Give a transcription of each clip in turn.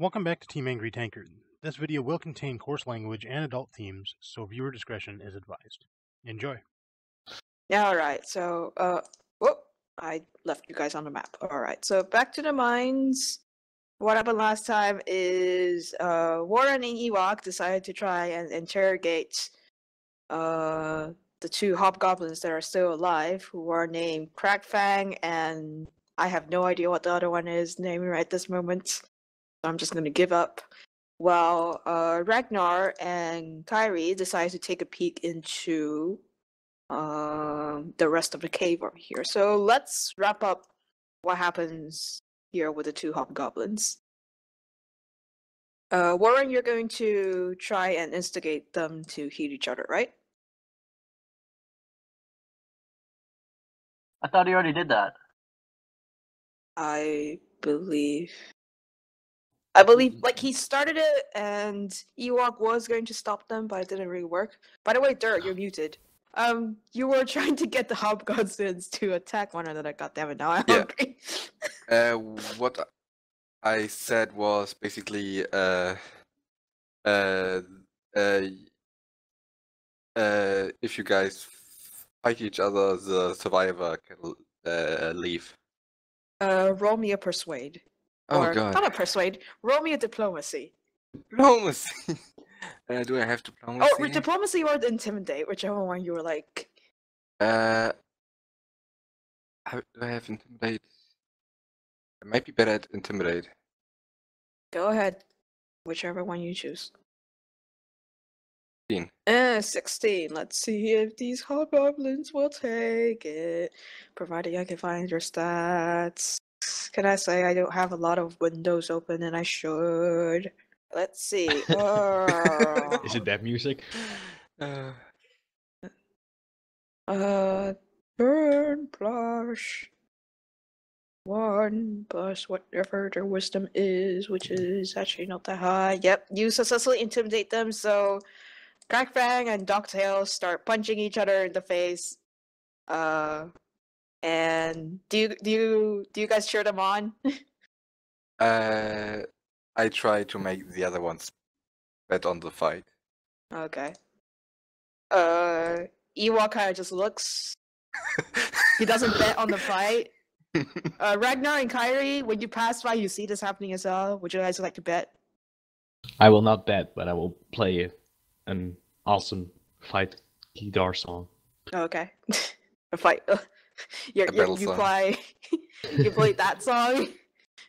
Welcome back to Team Angry Tankard. This video will contain coarse language and adult themes, so viewer discretion is advised. Enjoy. Yeah, all right. So, uh, whoop, I left you guys on the map. All right. So back to the mines. What happened last time is uh, Warren and Ewok decided to try and interrogate uh, the two hobgoblins that are still alive, who are named Crackfang and I have no idea what the other one is named right this moment. So I'm just gonna give up. While uh, Ragnar and Kyrie decide to take a peek into um, the rest of the cave over here. So let's wrap up what happens here with the two hobgoblins. Uh, Warren, you're going to try and instigate them to hit each other, right? I thought he already did that. I believe. I believe, like, he started it and Ewok was going to stop them, but it didn't really work. By the way, Dirt, you're muted. Um, you were trying to get the hobgoblins to attack one another. God damn it! Now I'm Yeah. hungry. Uh, what I said was basically, uh, uh, uh, uh, if you guys fight each other, the survivor can uh, leave. Uh, roll me a persuade. Oh or, god. Not a persuade. Roll me a diplomacy. Diplomacy. uh, do I have diplomacy? Oh, diplomacy or intimidate, whichever one you were like. Uh, how, do I have intimidate? I might be better at intimidate. Go ahead, whichever one you choose. 16. Uh, 16. Let's see if these hobgoblins will take it. Provided I can find your stats. Can I say I don't have a lot of windows open and I should? Let's see. Uh, Is it that music? Uh, Uh, burn plus one plus whatever their wisdom is, which is actually not that high. Yep, you successfully intimidate them. So, Crackfang and Docktail start punching each other in the face. Uh, and do you do you do you guys cheer them on? uh, I try to make the other ones bet on the fight. okay. Uh, Ewok kind of just looks. He doesn't bet on the fight. Uh, Ragnar and Kyrie, when you pass by, you see this happening as well. Would you guys like to bet? I will not bet, but I will play an awesome fight guitar song. Oh, okay. a fight. You're, you you song. play. you play that song.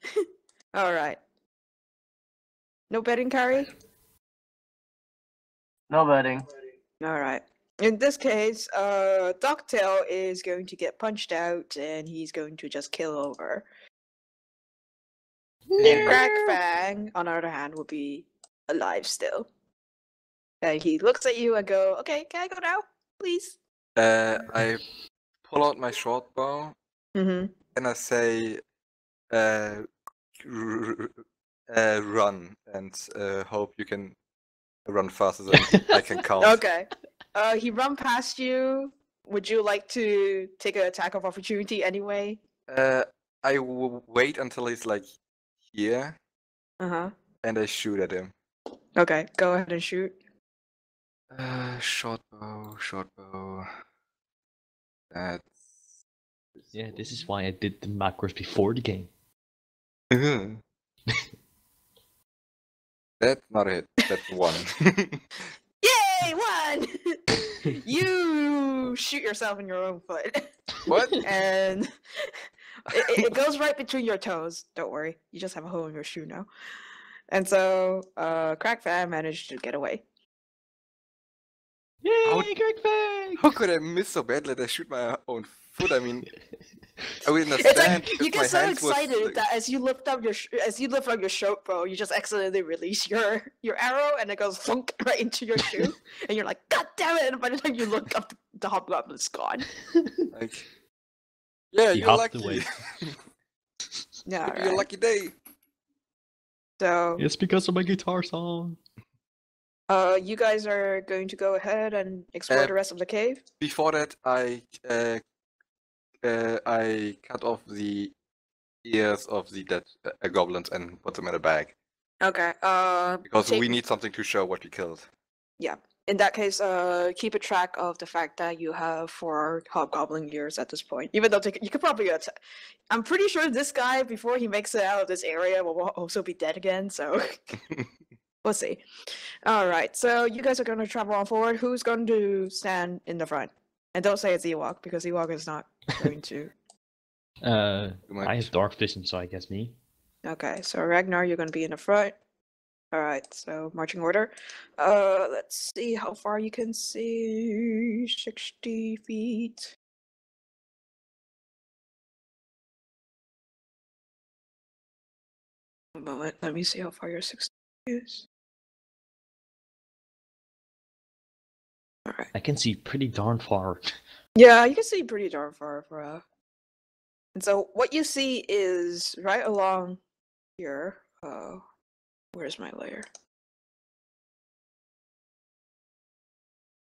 All right. No betting, Kyrie. No betting. All right. In this case, uh, Ducktail is going to get punched out, and he's going to just kill over. And Crackfang, on the other hand, will be alive still. And he looks at you and go, "Okay, can I go now, please?" Uh, I pull out my short bow Mm-hmm. and I say, uh, r- uh, run and uh, hope you can run faster than I can count. Okay. Uh, he run past you. Would you like to take an attack of opportunity anyway? Uh, I w- wait until he's like here Uh huh. and I shoot at him. Okay, go ahead and shoot. Uh, short bow, short bow. That's. Yeah, this is why I did the macros before the game. That's not it. That's one. Yay, one! you shoot yourself in your own foot, what? and it, it- it goes right between your toes. Don't worry, you just have a hole in your shoe now. And so, uh, Crackfang managed to get away. Yay, How- Greg Fang! How could I miss so badly that I shoot my own foot? I mean, I would It's understand like you get so hands was, excited that as you lift up your sh- as you lift up your short bow, you just accidentally release your your arrow and it goes thunk right into your shoe, and you're like, God damn it! And by the time you look up, the, the hobgoblin's gone. like, yeah, He you're lucky. Yeah. Could be your lucky day. So, It's because of my guitar song. Uh, you guys are going to go ahead and explore Uh, the rest of the cave. Before that, I uh, uh, I cut off the ears of the dead uh, goblins and put them in a bag. Okay. Uh, Because take- we need something to show what we killed. Yeah. In that case, uh, keep a track of the fact that you have four hobgoblin ears at this point. Even though you could probably, att- I'm pretty sure this guy before he makes it out of this area will also be dead again. So we'll see. All right, so you guys are going to travel on forward. Who's going to stand in the front? And don't say it's Ewok because Ewok is not going to. Uh, I have dark vision, so I guess me. Okay, so Ragnar, you're going to be in the front. All right, so marching order. Uh, let's see how far you can see. 60 feet. A moment, let me see how far your 60 is. I can see pretty darn far. Yeah, you can see pretty darn far, bro. And so what you see is right along here. Uh, where's my layer?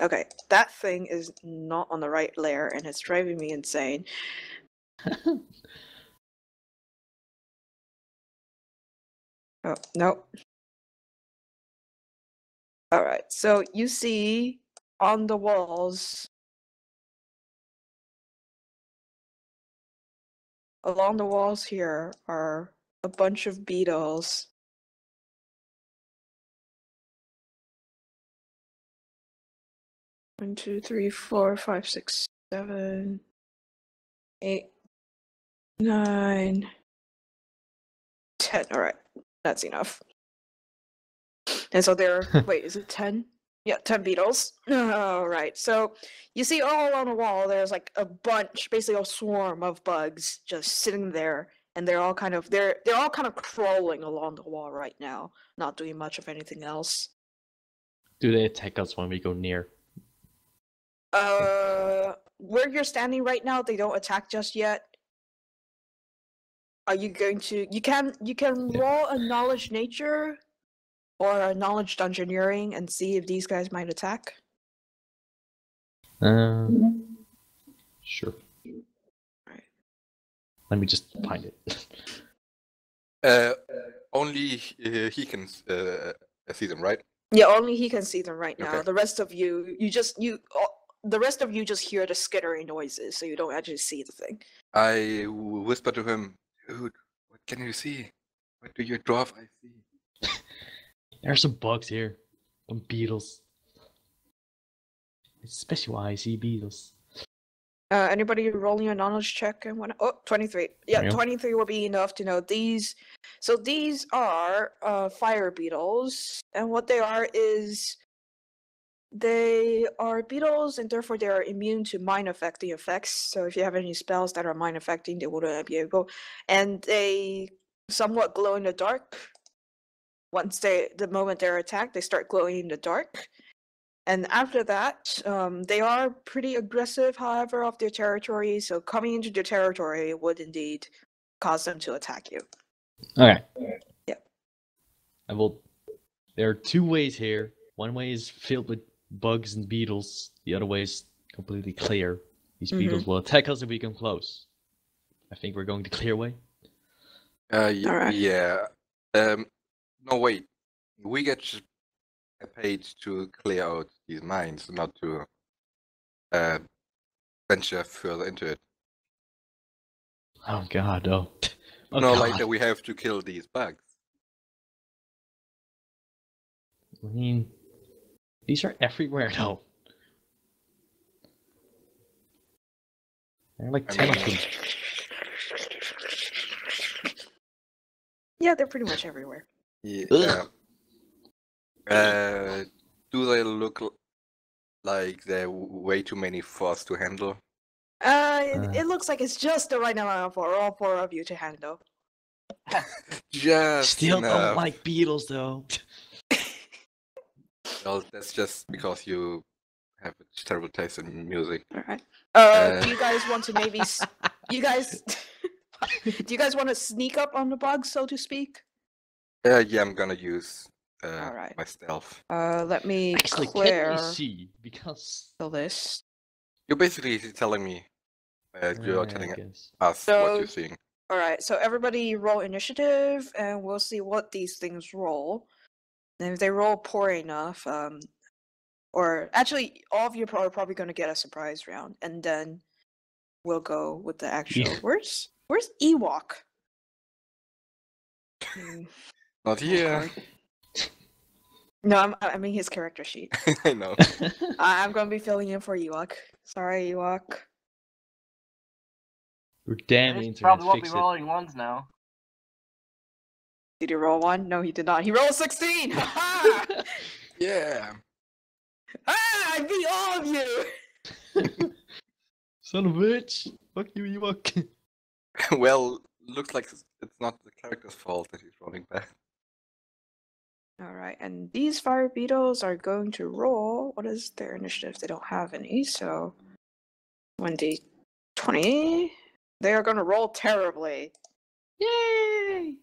Okay, that thing is not on the right layer, and it's driving me insane. Oh, no. All right, so you see on the walls along the walls here are a bunch of beetles. One, two, three, four, five, six, seven, eight, nine, ten. All right, that's enough. And so there. wait, is it ten? Yeah, ten beetles. All right. So you see all along the wall, there's like a bunch, basically a swarm of bugs just sitting there, and they're all kind of they're they're all kind of crawling along the wall right now, not doing much of anything else. Do they attack us when we go near? Uh, where you're standing right now, they don't attack just yet. Are you going to? You can you can Yeah. roll a knowledge nature, or a knowledge dungeoneering, and see if these guys might attack. Uh, sure. Right. Let me just find it. Uh, only uh, he can uh, see them, right? Yeah, only he can see them right now. Okay. The rest of you, you just you, all- the rest of you just hear the skittering noises, so you don't actually see the thing. I whisper to him, dude, what can you see? What do you dwarf I see? There's some bugs here. Some beetles. Especially when I see beetles. Uh, anybody rolling a knowledge check and what? Oh, 23. Yeah, Yeah. 23 will be enough to know these. So these are uh, fire beetles, and what they are is they are beetles, and therefore they are immune to mind affecting effects. So if you have any spells that are mind affecting, they wouldn't be able. And they somewhat glow in the dark. Once they, the moment they're attacked, they start glowing in the dark. And after that, um, they are pretty aggressive, however, of their territory. So coming into their territory would indeed cause them to attack you. Okay. Yeah. I will. There are two ways here. One way is filled with bugs and beetles. The other way is completely clear. These Mhm. beetles will attack us if we come close. I think we're going the clear way. Uh, y- Alright. yeah. Um, no, wait. We get sh- paid to clear out these mines, not to uh, venture further into it. Oh god, oh. oh no, god. later we have to kill these bugs. I mean, these are everywhere though. They're like I ten of mean- them. Yeah, they're pretty much everywhere. Yeah. Ugh. Uh, do they look like they're way too many for us to handle? Uh, it, Uh. it looks like it's just the right amount for all four of you to handle. Just Still don't like beetles though. Well, that's just because you have a terrible taste in music. All right. Uh, Uh. do you guys want to maybe? s- you guys, do you guys want to sneak up on the bugs, so to speak? Uh, yeah, I'm gonna use uh, Alright. my stealth. Uh, let me Actually, clear can we see? Because the list. You're basically telling me, uh, you're telling us So- what you're seeing. All right, so everybody roll initiative, and we'll see what these things roll. And if they roll poor enough, um, or actually, all of you are probably going to get a surprise round, and then we'll go with the actual. Yeah. Where's Where's Ewok? Not here. No, I'm, I mean his character sheet. I know. I, I'm going to be filling in for Ewok. Sorry, Ewok. Your damn Chris internet probably won't be it. rolling ones now. Did he roll one? No, he did not. He rolled 16! Yeah. ah, I beat all of you! Son of a bitch! Fuck you, Ewok. well, looks like it's it's not the character's fault that he's rolling bad. All right, and these fire beetles are going to roll. What is their initiative? They don't have any, so 20, 20. They are going to roll terribly. Yay!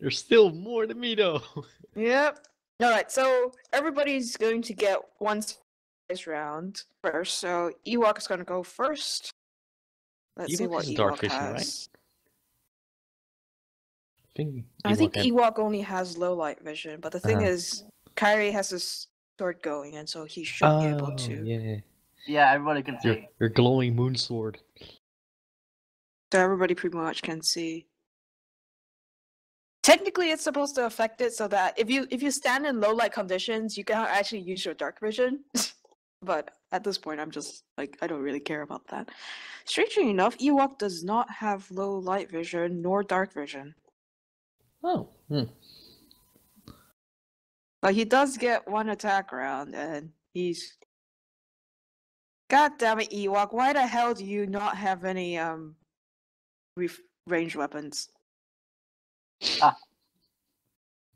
There's still more to me though. Yep. All right, so everybody's going to get one surprise round first. So Ewok is going to go first. Let's see Ewok what has dark Ewok vision, right? Has. I think I think Ewok had- Ewok only has low light vision, but the thing Uh-huh. is, Kyrie has his sword going, and so he should be able Oh, to. yeah. Yeah, everybody can Your, see. your glowing moon sword. So everybody pretty much can see. Technically, it's supposed to affect it so that if you if you stand in low light conditions, you can actually use your dark vision. but at this point, I'm just like I don't really care about that. Strangely enough, Ewok does not have low light vision nor dark vision, Oh. Hmm. but he does get one attack round, and he's. God damn it, Ewok! Why the hell do you not have any um, ref- ranged weapons? Ah.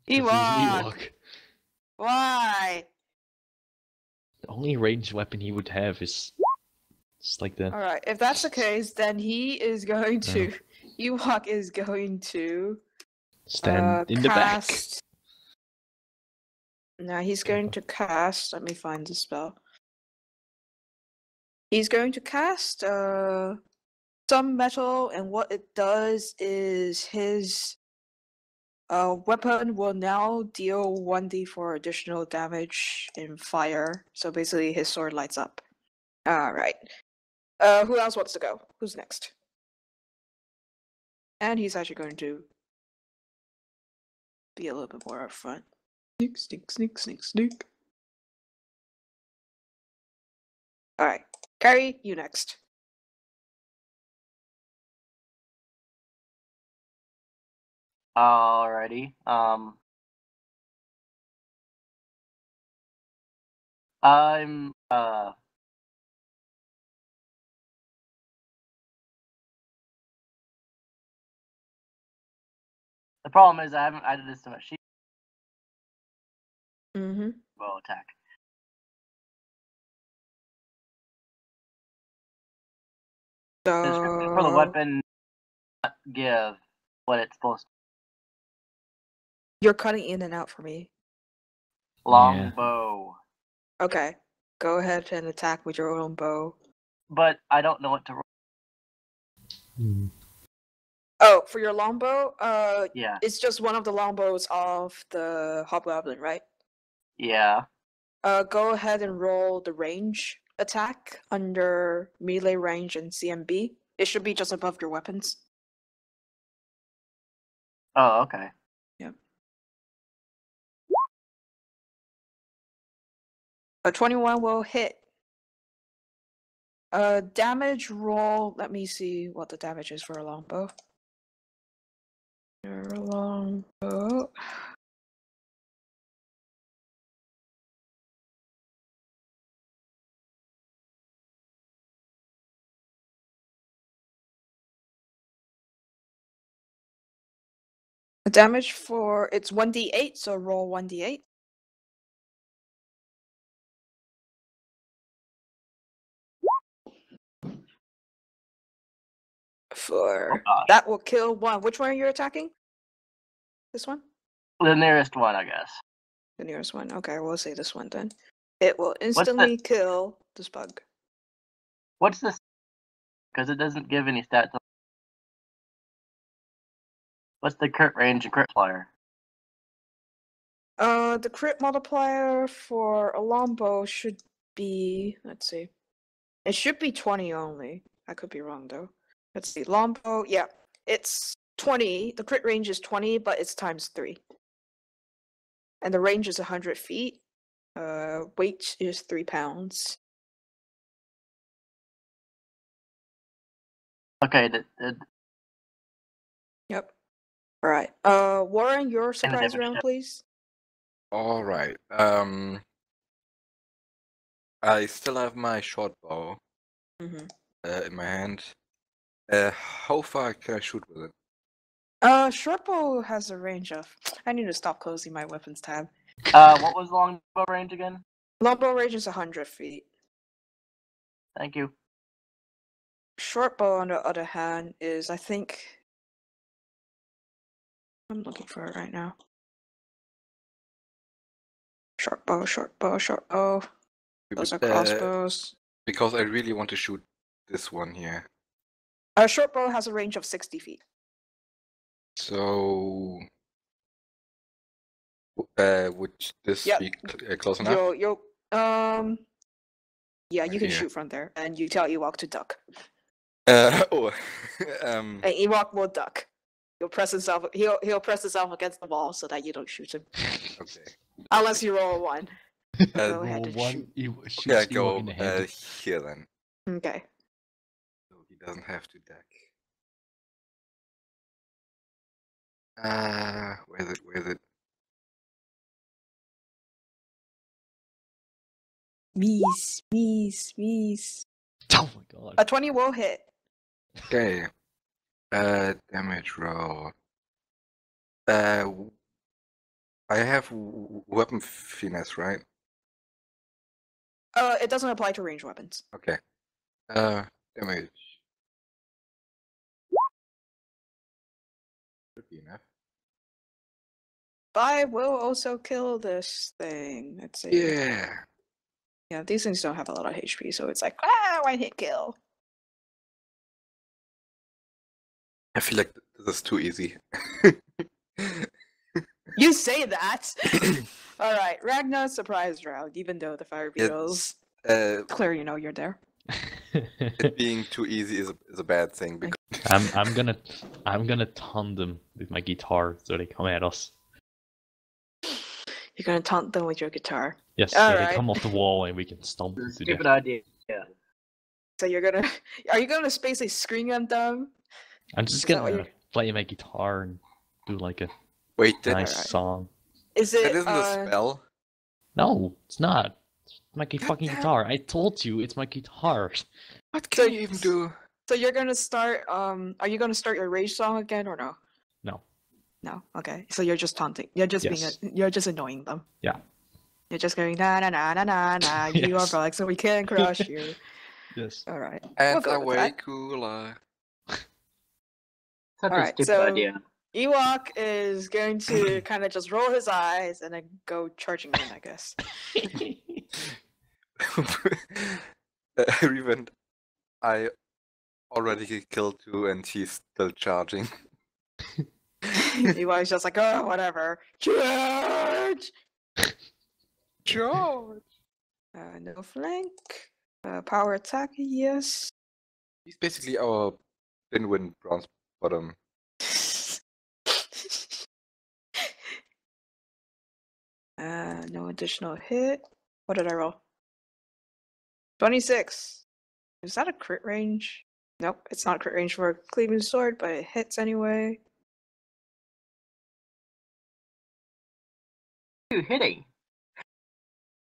Ewok! Ewok. Why? The only ranged weapon he would have is just like the All right. If that's the case, then he is going to. Ewok is going to stand uh, in the back. Now he's going to cast. Let me find the spell. He's going to cast uh sun metal, and what it does is his uh weapon will now deal one d four additional damage in fire. So basically, his sword lights up. All right. Uh, who else wants to go? Who's next? And he's actually going to be a little bit more upfront. Sneak, sneak, sneak, sneak, sneak. All right, Kyrie, you next. Alrighty. Um. I'm uh. The problem is I haven't added this to my sheet. Mm-hmm. Bow attack. The description for the weapon not give what it's supposed to. you're cutting in and out for me. Long Yeah. bow. Okay, go ahead and attack with your own bow. But I don't know what to roll. Hmm. Oh, for your longbow, uh, Yeah. it's just one of the longbows of the hobgoblin, right? Yeah. Uh, go ahead and roll the range attack under melee range and CMB. It should be just above your weapons. Oh, okay. Yep. A 21 will hit. Uh, damage roll. Let me see what the damage is for a longbow. A longbow. The damage for it's 1d8, so roll 1d8. For Oh that will kill one. Which one are you attacking? This one? The nearest one, I guess. The nearest one. Okay, we'll say this one then. It will instantly kill this bug. What's this? Because it doesn't give any stats. What's the crit range and crit flyer? Uh, the crit multiplier for a longbow should be. Let's see. It should be 20 only. I could be wrong though. Let's see. Longbow, yeah. It's 20. The crit range is 20, but it's times 3. And the range is 100 feet. Uh, weight is 3 pounds. Okay, the, the, Yep. Alright. Uh, Warren, your And the surprise round, check. please. All right. Um, I still have my short bow Mm-hmm. uh, in my hand. Uh, how far can I shoot with it? Uh, shortbow has a range of. I need to stop closing my weapons tab. uh, what was longbow range again? Longbow range is 100 feet. Thank you. Shortbow, on the other hand, is I think. I'm looking for it right now. Shortbow, shortbow, shortbow. Those are uh, crossbows. because I really want to shoot this one here. A short bow has a range of 60 feet. So, w- uh, would this Yep. be cl- uh, close enough? You'll, you'll, um, yeah, you can here. shoot from there, and you tell Ewok to duck. Uh, oh, um, And Ewok will duck. He'll press himself. He'll he'll press himself against the wall so that you don't shoot him, okay. unless you roll a one. Uh, Go ahead Roll and one, shoot. you shoots yeah, Ewok go in the uh, here then. Okay. So doesn't have to duck. Uh, where is it? Where is it? Meese, meese, meese. Oh my god. A twenty will hit. Okay. Uh, damage roll. Uh, I have w- w- weapon finesse, right? Uh, it doesn't apply to ranged weapons. Okay. Uh, damage. Enough. Five will also kill this thing. Let's see. Yeah. Yeah, these things don't have a lot of HP, so it's like ah, one hit kill. I feel like this is too easy. You say that. All right, Ragnar surprise round. Even though the fire beetles uh, clear, you know you're there. it being too easy is a, is a bad thing because I'm I'm gonna I'm gonna taunt them with my guitar so they come at us. You're gonna taunt them with your guitar. Yes, so Alright. they come off the wall and we can stomp them to Stupid death. idea. Yeah. So you're gonna are you gonna basically scream at them? I'm just that what gonna you're- play my guitar and do like a wait, that, nice Alright. song. Is that it isn't uh, a spell. No, it's not. It's my fucking damn. guitar. I told you it's my guitar. What So can you even do? so you're gonna start um are you gonna start your rage song again or no? No. No. Okay. So you're just taunting. You're just Yes. being a, you're just annoying them. Yeah. You're just going na na na na na na. You are Yes. bugs, so we can't crush you. Yes. All right. And go a with way cooler. Alright, so- idea. Ewok is going to kind of just roll his eyes and then go charging in, I guess. uh, Revan, I already killed two and he's still charging. Ewok's just like, oh, whatever. Charge! Charge! Uh, no flank. Uh, power attack, yes. He's basically our Pinwin bronze bottom. uh, no additional hit. What did I roll? 26. Is that a crit range? Nope, it's not a crit range for a cleaving sword, but it hits anyway. You hitting?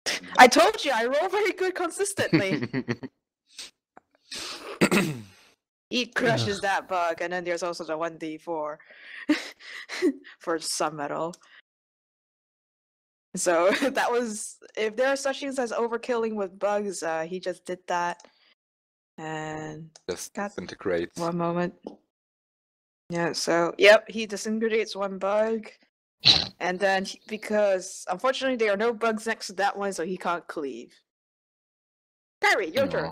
I told you, I roll very good consistently. he crushes that bug, and then there's also the 1d4 for sun metal. So that was if there are such things as overkilling with bugs, uh, he just did that. And Just Got disintegrates. one moment. Yeah, so yep, he disintegrates one bug. And then he- because unfortunately there are no bugs next to that one, so he can't cleave. Kyrie, your turn.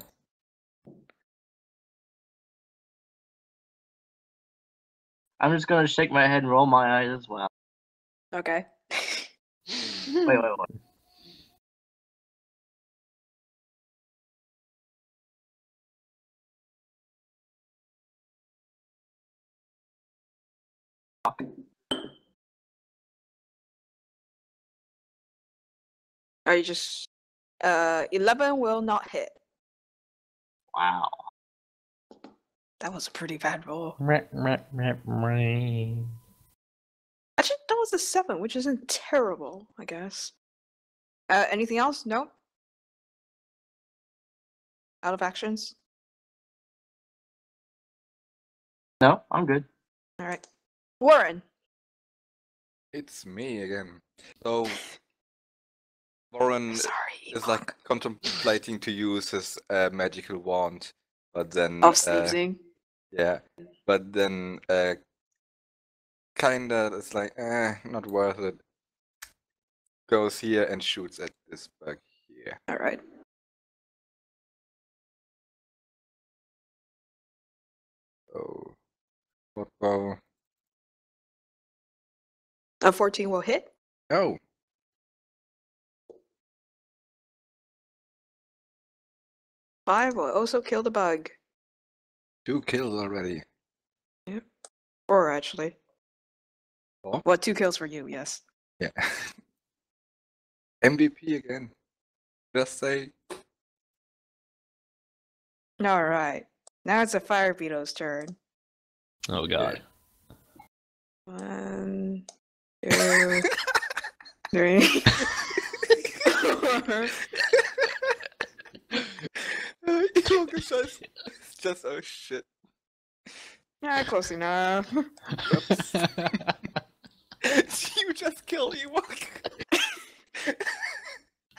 I'm just gonna shake my head and roll my eyes as well. Okay. Wait, wait, wait. Are you just uh eleven will not hit. Wow. That was a pretty bad roll. Actually, that was a seven, which isn't terrible, I guess. Uh, anything else? No. Out of actions. No, I'm good. All right. Warren. It's me again. So Warren Sorry. is like contemplating to use his uh, magical wand, but then Oh, uh, sneezing. yeah, but then uh, kinda it's like eh, not worth it. Goes here and shoots at this bug here. All right. Oh, what bow? A fourteen will hit. Oh, Five will also kill the bug. two kills already. Yep. Four actually. Four? Well, two kills for you. Yes. Yeah. MVP again. Just say All right. Now it's a fire beetle's turn. Oh god. One, two, three. it's just, it's just oh shit. Yeah, close enough. you just killed Ewok.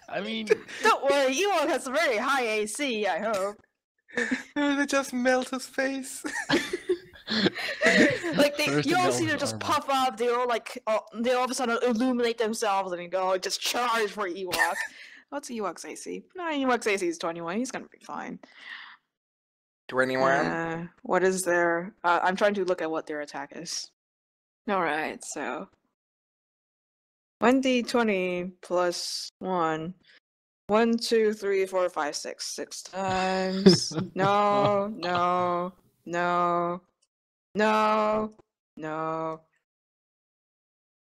I mean, Don't worry, Ewok has a very high AC. I hope. they just melt his face. like they, First you all see them just armor. puff up. They all like, uh, they all of a sudden illuminate themselves and they go just charge for Ewok. What's Ewok's AC? No, Ewok's AC is twenty-one. He's gonna be fine. Twenty-one. Uh, what is their? Uh, I'm trying to look at what their attack is. All right, so one d twenty plus one. One, two, three, four, five, six. 6 Six times. no, no, no, no, no,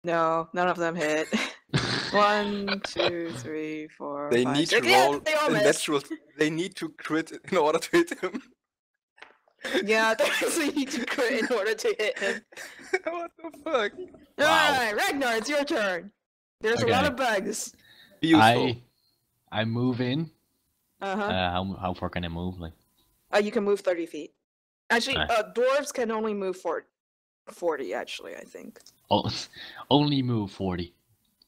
no. None of them hit. One, two, three, four. They five, need to six. Yeah, roll they all natural. They need to crit in order to hit him. Yeah, they actually need to crit in order to hit him. what the fuck? Wow. Alright, Ragnar, it's your turn. There's a lot of bugs. Beautiful. I I move in. Uh-huh. Uh, how how far can I move? Like, Uh, you can move 30 feet. Actually, Nice. uh, dwarves can only move for 40, actually, I think. oh, only move forty.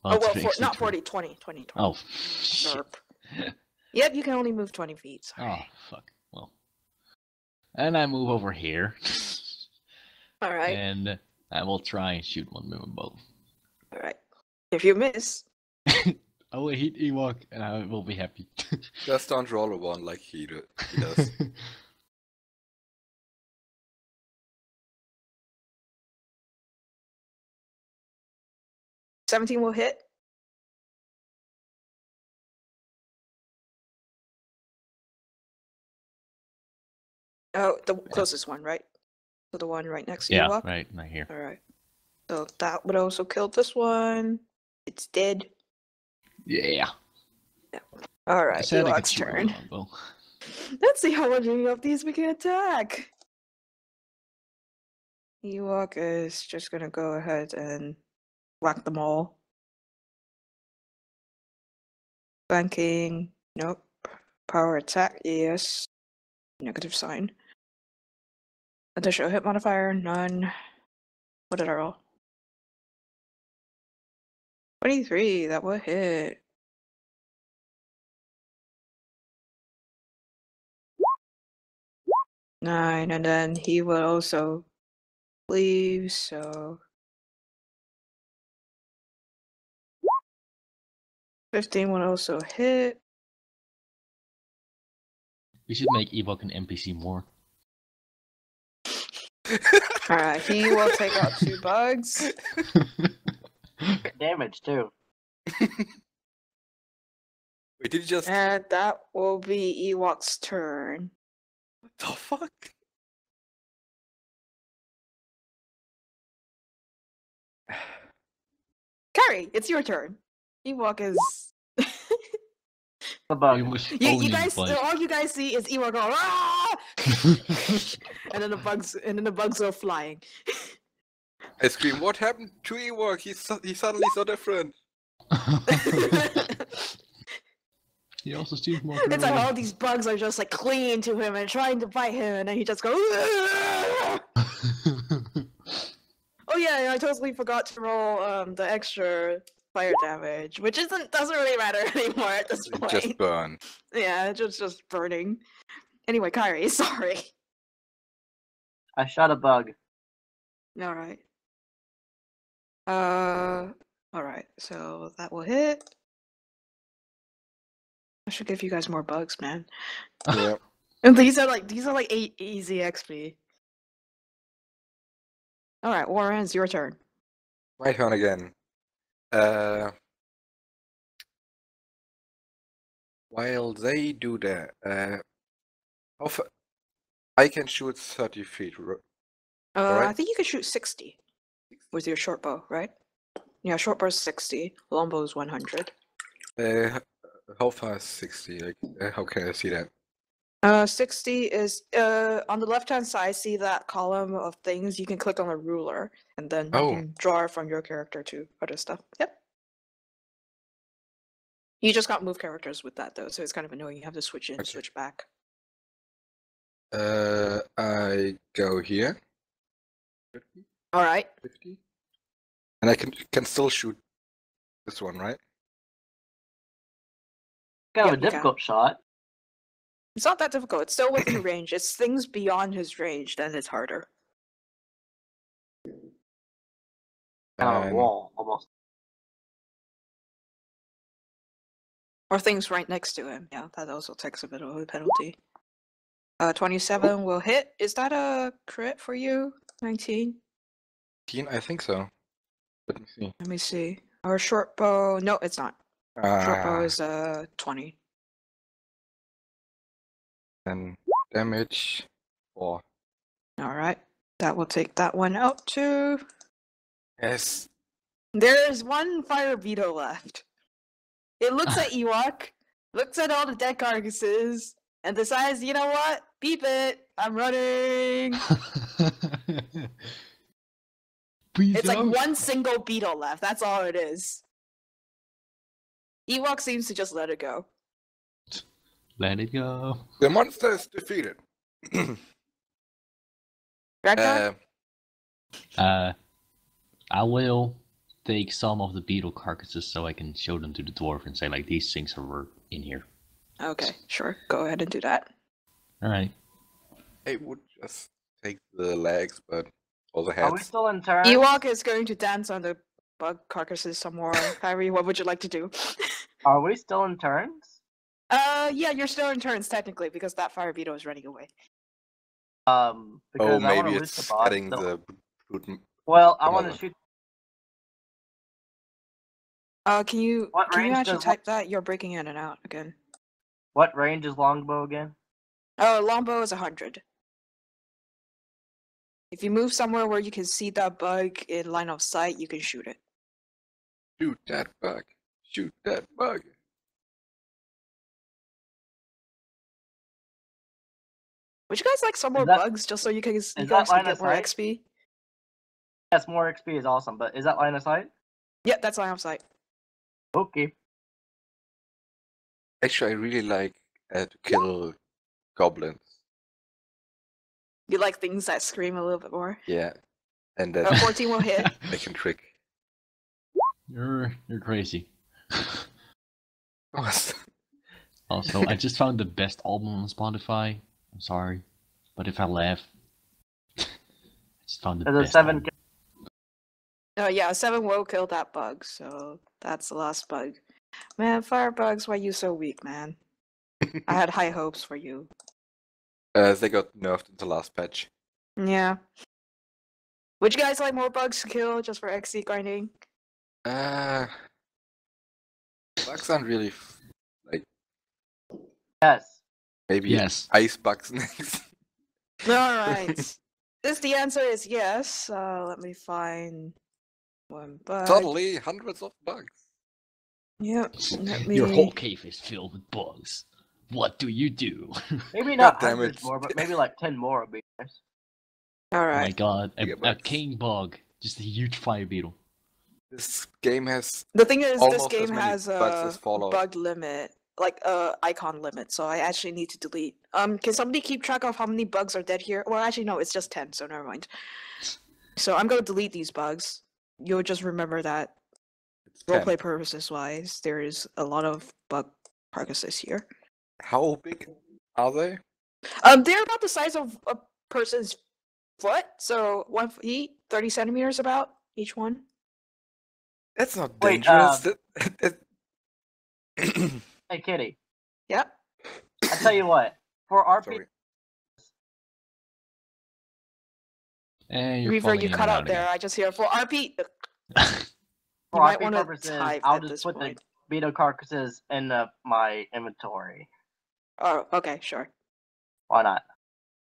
oh, that's well, for, not three. 40, 20, 20, 20. Oh, shit. Yep, you can only move 20 feet. Sorry. Oh, fuck. Well, and I move over here, Alright, and I will try and shoot one with a bow. alright. If you miss, I will hit Ewok, and I will be happy. Just don't roll a one like he, do, he does. 17 will hit. Oh, the closest one, right? So the one right next to yeah, you, Ewok? right, right here. Alright. So that would also kill this one. It's dead. Yeah. yeah. I could Ewok's shoot with a turn. Let's see how many of these we can attack. Ewok is just gonna go ahead and whack them all. Banking, nope. Power attack, yes. Negative sign. Additional hit modifier, none. What did I roll? 23, that will hit. Nine, and then he will also leave, so. 15 will also hit. We should make Ewok an NPC more. Alright, he will take out two bugs. Damage too. Wait, did you just And that will be Ewok's turn. what the fuck? Kyrie, it's your turn. Ewok is. The bug. It was you, only you guys, like- all you guys see is Ewok go, ah! and then the bugs, and then the bugs are flying. I scream, what happened to Ewok? He's so, he's suddenly so different. he also seems more. it's like all these bugs are just like clinging to him and trying to bite him, and then he just goes. Oh yeah, I totally forgot to roll um the extra fire damage, which isn't doesn't really matter anymore at this They point. just burn. Yeah, it's just just burning. Anyway, Kyrie, sorry. I shot a bug. All right. Uh, all right. So that will hit. I should give you guys more bugs, man. Yeah. And these are like these are like eight easy XP. All right, Warren, it's your turn. My turn again. Uh, while they do that, uh, how I can shoot 30 feet. Uh, I think you can shoot sixty with your short bow, right? Yeah, short bow is sixty. long bow is one hundred. Uh, how far is 60? Like, uh, how can I see that? Uh, 60 is uh on the left hand side. See that column of things? You can click on a ruler, and then you Oh. can draw from your character to other stuff. Yep. You just got move characters with that though, so it's kind of annoying. You have to switch in, Okay. switch back. Uh, I go here. 50, All right. 50. And I can can still shoot this one, right? Kind of Yep, a you can. difficult shot. It's not that difficult. It's still within range. It's things beyond his range, then it's harder. Kind of a wall, almost. Or things right next to him. Yeah, that also takes a bit of a penalty. Uh, 27 will hit. Is that a crit for you? 19? 19, I think so. Let me see. Let me see. Or short bow. No, it's not. Short bow Ah, is uh 20. Then damage four. All right. That will take that one out too. Yes. There's one fire beetle left. It looks at Ewok, looks at all the dead carcasses, and decides, you know what? Beep it. I'm running. Please It's like one single beetle left. That's all it is. Ewok seems to just let it go. Let it go. The monster is defeated. Ragnar? uh, Uh, I will take some of the beetle carcasses so I can show them to the dwarf and say like these things are in here. okay, sure. Go ahead and do that. All right. I would just take the legs, but all the heads. Are we still in turn? Ewok is going to dance on the bug carcasses some more. Kyrie, what would you like to do? Are we still in turns? Uh, yeah, you're still in turns technically because that fire beetle is running away. Um, because Oh, I maybe loot it's the boss, getting so- the brute Well, I want to shoot. Uh, can you What can you actually does lo- type that? You're breaking in and out again. What range is longbow again? Oh, longbow is a hundred. If you move somewhere where you can see that bug in line of sight, you can shoot it. shoot that bug. Shoot that bug. Would you guys like some more that- bugs just so you can you guys can get more sight? XP? Yes, more XP is awesome, but is that line of sight? Yeah, that's line of sight. Okay. Actually, I really like uh, to kill goblins. You like things that scream a little bit more. Yeah. And then Uh, 14 will hit. I can trick. You're you're crazy. Also, I just found the best album on Spotify. I'm sorry, but if I laugh, I just found the There's a best. seven. album. Oh yeah, seven will kill that bug, so that's the last bug. Man, firebugs, why you so weak, man? I had high hopes for you. uh, they got nerfed in the last patch. Yeah. Would you guys like more bugs to kill just for XP grinding? Uh, bugs aren't really f- like Yes. Maybe Yes. ice bugs next. All right. This the answer is yes. Uh, let me find one bug. Suddenly, hundreds of bugs. Yep. Let me. Your whole cave is filled with bugs. What do you do? Maybe not damn hundreds more, but maybe like ten more would be nice. All Oh my god, a, Yeah, a king bug. Just a huge fire beetle. This game has The thing is, this game has a bug limit, like a icon limit. So I actually need to delete. Um, can somebody keep track of how many bugs are dead here? Well, actually, no, it's just ten. So never mind. So I'm gonna delete these bugs. You'll just remember that it's 10. roleplay purposes wise, there is a lot of bug carcasses here. How big are they? Um, they're about the size of a person's foot, so one feet, thirty centimeters about each one. That's not Wait, dangerous. that- that- Hey, Kitty. Yep. I tell you what. For RP, Sorry. And you're Reaver, falling you cut and out there. I just hear for RP. again. for might RP wanna purposes, I'll just put point. the beetle carcasses in the, my inventory. Oh, okay, sure. Why not?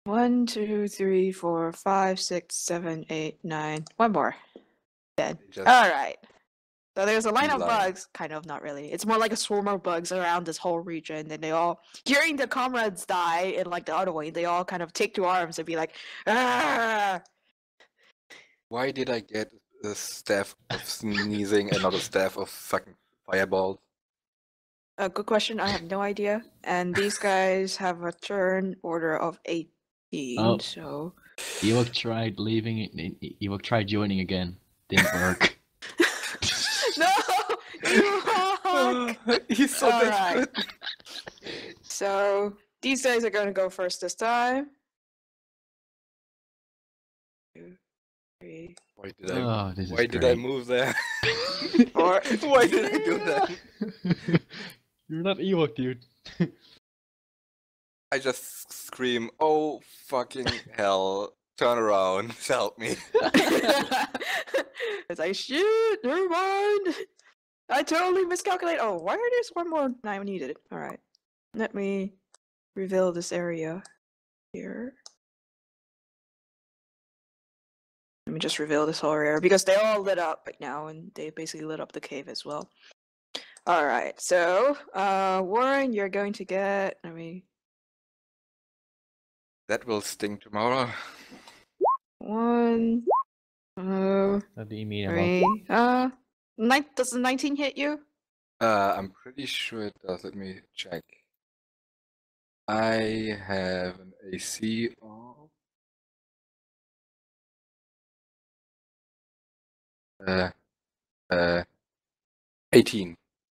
One, two, three, four, five, six, seven, eight, nine. One more. Dead. Just- All right. So there's a line of bugs, kind of, not really. It's more like a swarm of bugs around this whole region. And they all, hearing the comrades die in like the other way, they all kind of take to arms and be like, ah. Why did I get a staff of sneezing and not a staff of fucking fireballs? A good question. I have no idea. And these guys have a turn order of 18. Oh. So. Ewok tried leaving. it- it- Ewok tried joining again. Didn't work. No! He's so Alright. desperate. So these guys are going to go first this time. Two, three, Why did I? oh, this Why is did I move there? four. Why did I do that? You're not Ewok, dude. I just scream, "Oh fucking hell! Turn around! Help me!" it's like shoot, Never mind. I totally miscalculated. Oh, why are there's one more I needed? All right. Let me reveal this area here. Let me just reveal this whole area because they all lit up right now and they basically lit up the cave as well. All right. So, uh, Warren, you're going to get. Let me That will sting tomorrow. one, two, What do you mean? about- three. Uh, nine. Does the 19 hit you? Uh, I'm pretty sure it does. Let me check. I have an AC of uh uh 18.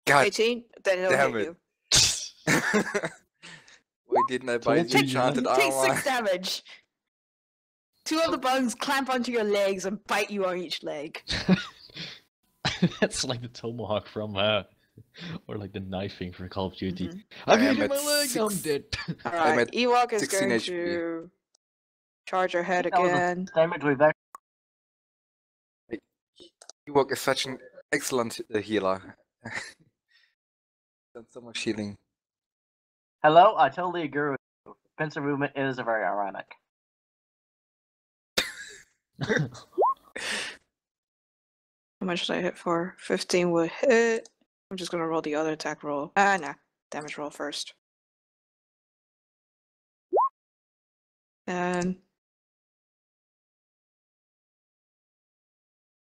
God 18. Then it'll damn hit it. you. Why didn't I buy the you, enchanted Take six damage. Two of the bugs clamp onto your legs and bite you on each leg. That's like the tomahawk from, uh, or like the knifing for Call of Duty. Mhm. I'm I am hitting my at leg, I'm six- dead. I'm right, at Ewok is going HP. to charge her head That was a- again. Damage we've actually Ewok is such an excellent uh, healer. Done so much healing. Hello, I totally agree with you. Pincer movement is a very ironic. How much did I hit for? 15 would hit. I'm just to roll the other attack roll. Ah, nah. Damage roll first. And.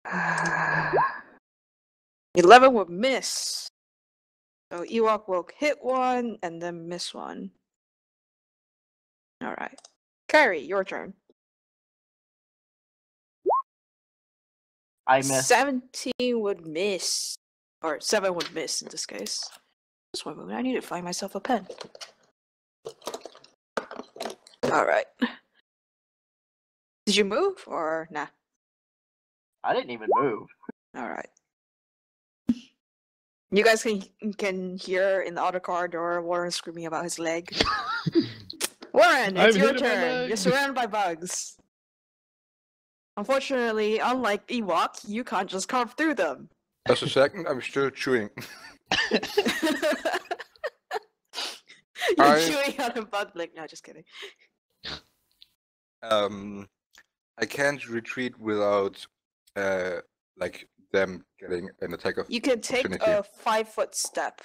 Eleven would miss. So Ewok will hit one and then miss one. All right, Kyrie, your turn. I missed. Seventeen would miss, or seven would miss in this case. Just one moment. I need to find myself a pen. All right. Did you move or nah? I didn't even move. All right. You guys can can hear in the outer corridor Warren screaming about his leg. Warren, it's I'm your turn. You're surrounded by bugs. Unfortunately, unlike Ewok, you can't just carve through them. Just a second, I'm still chewing. You're I- chewing on a bug blink. No, just kidding. Um, I can't retreat without, uh, like them getting an attack of. You can take a five foot step.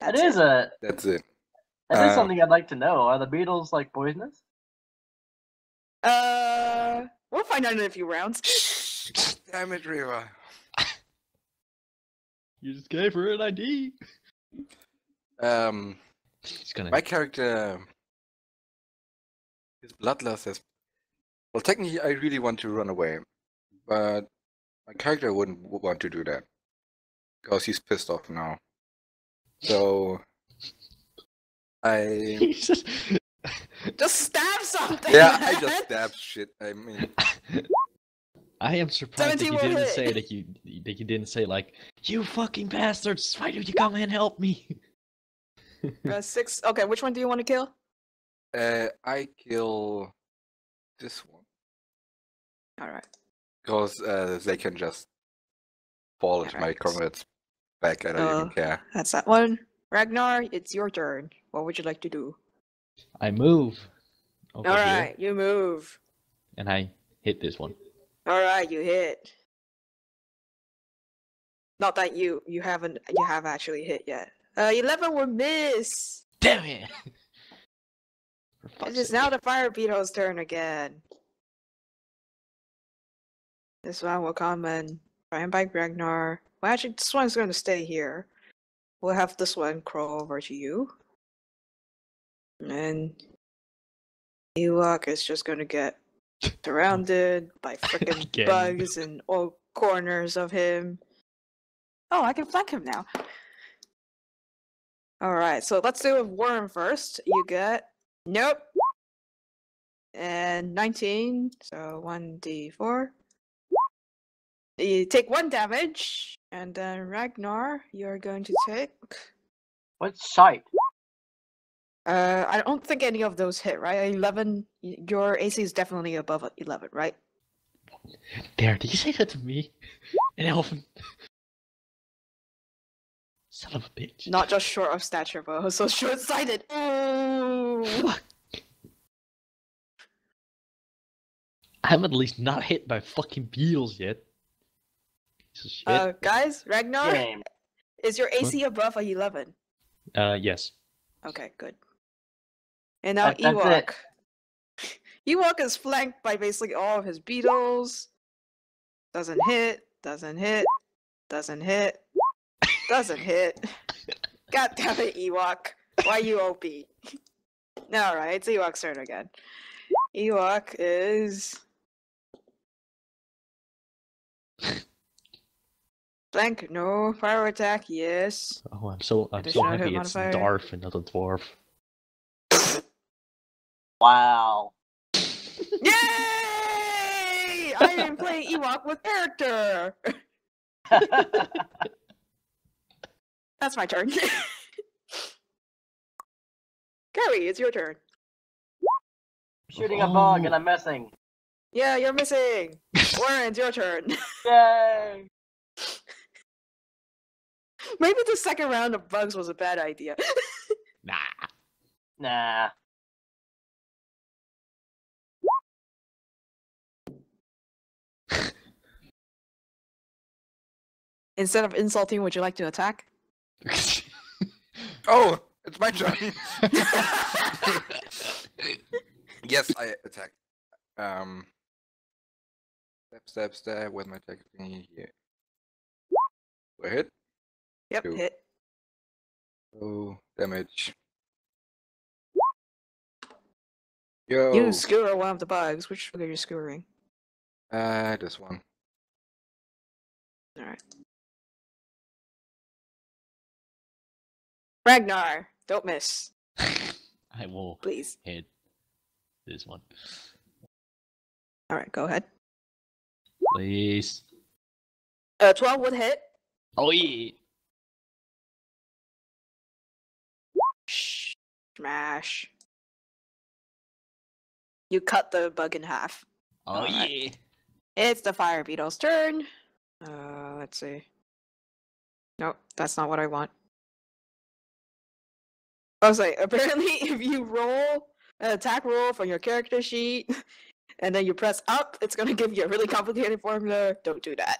That That's is it. a That's it. that is Uh, something I'd like to know. Are the beetles like poisonous? Uh, we'll find out in a few rounds. Damn it, Reaver. You just gave her an ID. Um, He's gonna. my character, his bloodlust is. Well, technically, I really want to run away, but my character wouldn't want to do that because he's pissed off now. So, I just- Just stab something. yeah, I just stab shit. I mean, I am surprised that you didn't hit. say that you that you didn't say like you fucking bastards! Why don't you come and help me? Uh, six. Okay, which one do you want to kill? uh, I kill this one All right. because uh, they can just fall into my Alright. comrades' back. I don't Uh, even care. That's that one. Ragnar, it's your turn. What would you like to do? I move All here you move. and I hit this one. All right, you hit. Not that you you haven't you have actually hit yet. Uh, eleven will miss. Damn it! It is now the fire beetle's turn again. This one will come and try and bite Ragnar. Well, actually, this one's going to stay here. We'll have this one crawl over to you. And Ewok is just going to get surrounded by freaking bugs in all corners of him. Oh, I can flank him now. All right, so let's do a worm first. You get nope, and 19, so 1d4. You take one damage, and then Ragnar, you're going to take. What sight? Uh, I don't think any of those hit, right? 11. Your AC is definitely above 11, right? There, did you say that to me? An elfin. Son of a bitch. Not just short of stature, but also short sighted. Ooh! Fuck. I'm at least not hit by fucking beetles yet. Shit. Uh, guys, Ragnar, Game. is your AC above 11? Uh, yes. Okay, good. And now That- Ewok. Ewok is flanked by basically all of his beetles. Doesn't hit, doesn't hit, doesn't hit, doesn't hit. God damn it, Ewok. Why you OP? Alright, it's Ewok's turn again. Ewok is. Blank, no. Fire attack, yes. Oh, I'm so I'm so Additional hit happy it's modifier. Darth and not a dwarf. Wow. Yay! I am playing Ewok with character. That's my turn. Gary, it's your turn. Shooting a bug Oh. and I'm missing. Yeah, you're missing. Warren, it's your turn. Yay! Maybe the second round of bugs was a bad idea. Nah. Nah. Instead of insulting, would you like to attack? Oh, it's my turn. yes, I attack. Um, step, step, step. With my attack thingy here. Do I hit? Yep, Two. hit. Oh, damage. Yo. You skewer one of the bugs. Which bug are you skewering? Uh, this one. Alright. Ragnar, don't miss, I will please. hit this one. Alright, go ahead. Please. Uh, 12 would hit. Oh yeah. Smash. You cut the bug in half. Oh yeah. It's the fire beetle's turn. Uh, let's see. Nope, that's not what I want. I was like, apparently, if you roll an attack roll from your character sheet, and then you press up, it's gonna give you a really complicated formula. Don't do that.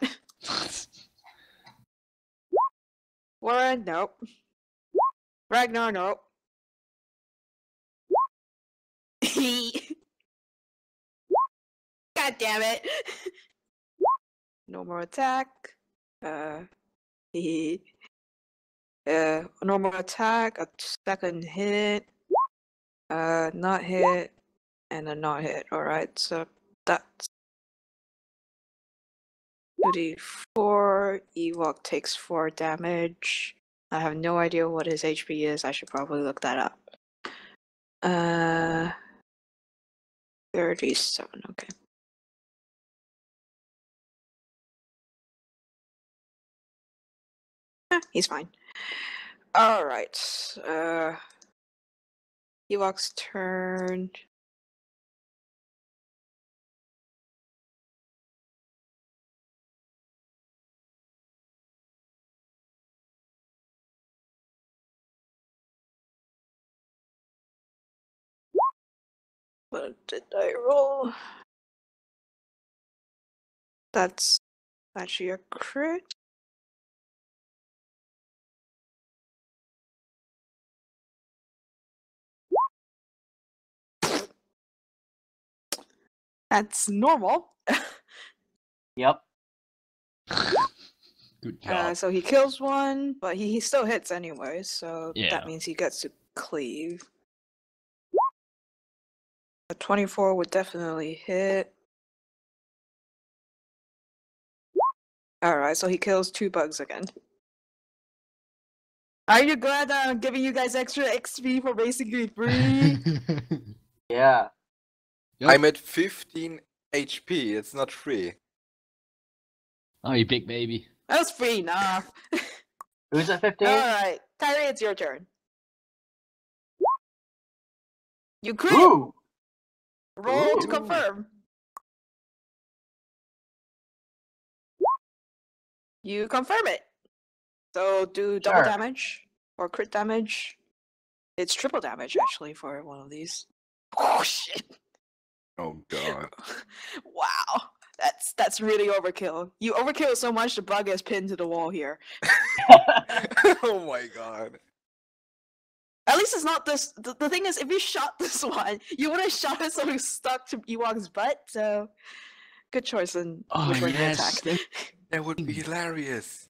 Warren, nope. Ragnar, nope. God damn it! no more attack. Uh, uh, normal attack, a second hit, uh, not hit, and a not hit. Alright, so that's 2d4. Ewok takes 4 damage. I have no idea what his HP is. I should probably look that up. Uh, 37, okay. Eh, he's fine. All right. Uh, Ewok's turn. What did I roll? That's actually a crit. That's normal. Yep. Good Uh, job. so he kills one, but he, he still hits anyway, so Yeah. that means he gets to cleave. A 24 would definitely hit. Alright, so he kills two bugs again. Are you glad that I'm giving you guys extra XP for basically free? Yeah. Yep. I'm at 15 HP. It's not free. oh, you big baby. That's free enough. Who's at 15? Alright, Kyrie, it's your turn. You crit! Ooh! Roll to confirm. You confirm it. So do double Sure. damage or crit damage. It's triple damage actually for one of these. Oh shit! Oh god. wow, that's that's really overkill. You overkill so much the bug is pinned to the wall here. oh my god. At least it's not this. The, the thing is, if you shot this one, you would have shot it so it stuck to Ewok's butt. So, good choice in Oh which way to yes. attack. That would be hmm. hilarious.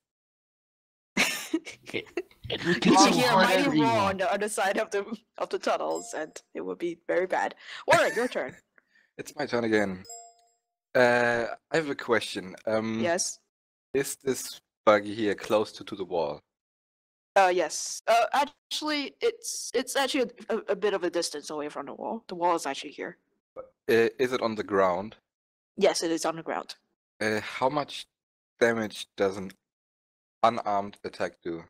It would You kill would so hear a hard mighty everyone. roar on the other side of the of the tunnels, and it would be very bad. Warren, your turn. It's my turn again. Uh, I have a question. Um, yes. Is this buggy here close to, to the wall? Uh, yes. Uh, actually, it's it's actually a, a, bit of a distance away from the wall. The wall is actually here. Uh, is it on the ground? Yes, it is on the ground. Uh, how much damage does an unarmed attack do?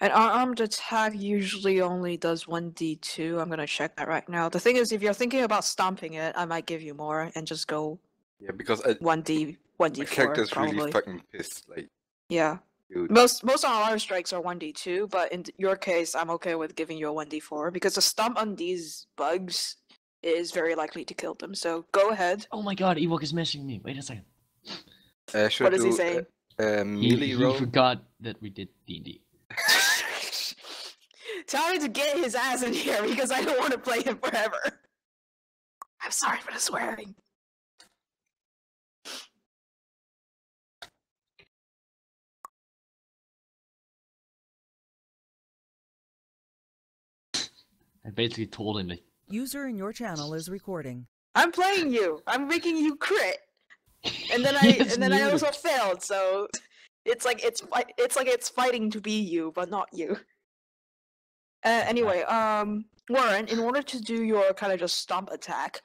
An unarmed attack usually only does 1d2. I'm gonna check that right now. The thing is, if you're thinking about stomping it, I might give you more and just go Yeah, because I, 1d my 1d4 character's probably. really fucking pissed. Like, yeah. dude. Most most unarmed strikes are 1d2, but in your case, I'm okay with giving you a 1d4 because a stomp on these bugs is very likely to kill them. So go ahead. Oh my god, Ewok is messaging me. Wait a second. Uh, should What I is he do uh, saying? A, a He, melee he roll? forgot that we did D&D. Tell him to get his ass in here because I don't want to play him forever. I'm sorry for the swearing. I basically told him that User in your channel is recording. I'm playing you. I'm making you crit, and then I and then I also failed. So it's like it's it's like it's fighting to be you, but not you. Uh, anyway, um, Warren, in order to do your kind of just stomp attack,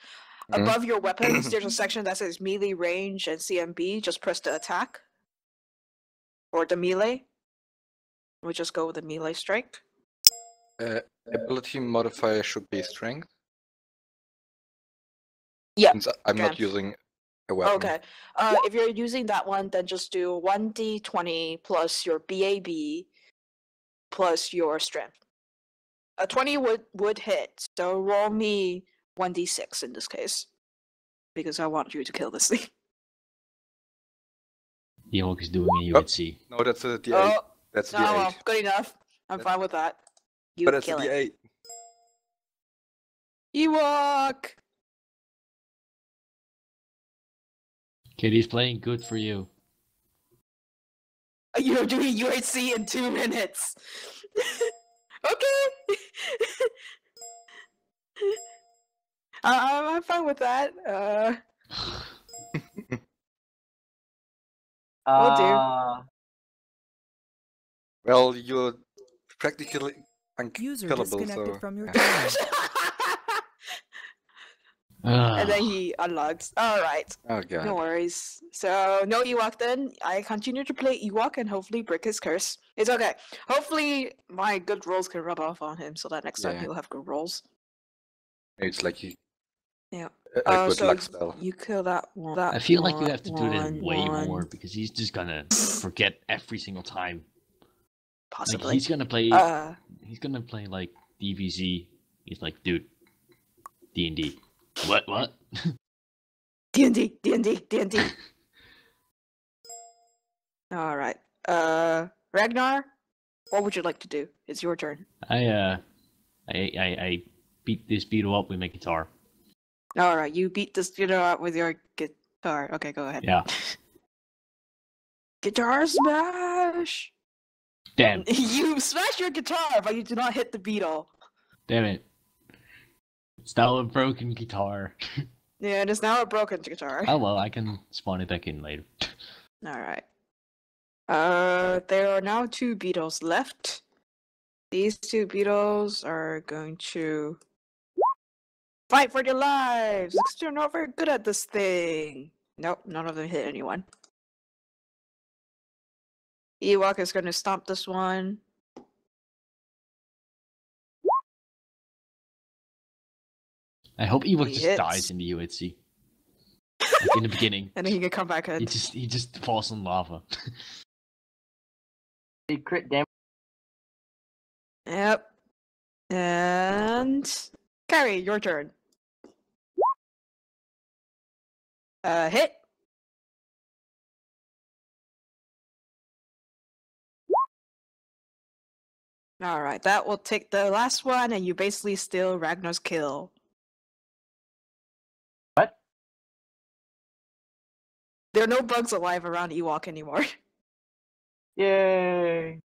Mhm. above your weapons, there's a section that says melee range and CMB. Just press the attack or the melee. We just go with the melee strike. Uh, ability modifier should be strength. Yeah. Since I'm not using a weapon. Okay. Uh, if you're using that one, then just do one d twenty plus your BAB plus your strength. A twenty would would hit. So roll me one d six in this case, because I want you to kill this thing. Ewok is doing a Oh. No, that's a D8. Oh, that's no, D8. well, good enough. I'm That- fine with that. You but that's kill a it. D8. Ewok. Kitty's playing good for you. You're doing UHC in two minutes. I- I'm, I'm fine with that. Uh, Will do. Uh, Well, you're practically User unkillable, disconnected so... from your yeah. channel. and then Ah, he unlocks. All right, Oh god. no worries. So no Ewok then. I continue to play Ewok and hopefully break his curse. It's okay. Hopefully my good rolls can rub off on him so that next time Yeah. he'll have good rolls. It's like he... Yeah. A, a Uh, good so luck spell. You kill that one. That I feel like you have to do it one, way one, more because he's just gonna forget every single time. Like Possibly. he's gonna play. uh, He's gonna play like DVZ. He's like, dude, D and D. What? What? D and D, D and D, D and D. All right. Uh, Ragnar, what would you like to do? It's your turn. I uh, I I, I beat this beetle up with my guitar. All right, you beat the you know up with your guitar. Okay, go ahead. Yeah. Guitar smash! Damn. You smash your guitar, but you do not hit the beetle. Damn it. It's now a broken guitar. Yeah, it is now a broken guitar. Oh well, I can spawn it back in later. All right. Uh, there are now two beetles left. These two beetles are going to fight for your lives. Because they're not very good at this thing. Nope, none of them hit anyone. Ewok is going to stomp this one. I hope Ewok He just hits. dies in the UHC. Like in the beginning. And then he can come back and... He just he just falls in lava. he crit damage. Yep. And Kyrie, your turn. Uh, hit. All right, that will take the last one, and you basically steal Ragnar's kill. What? There are no bugs alive around Ewok anymore. Yay!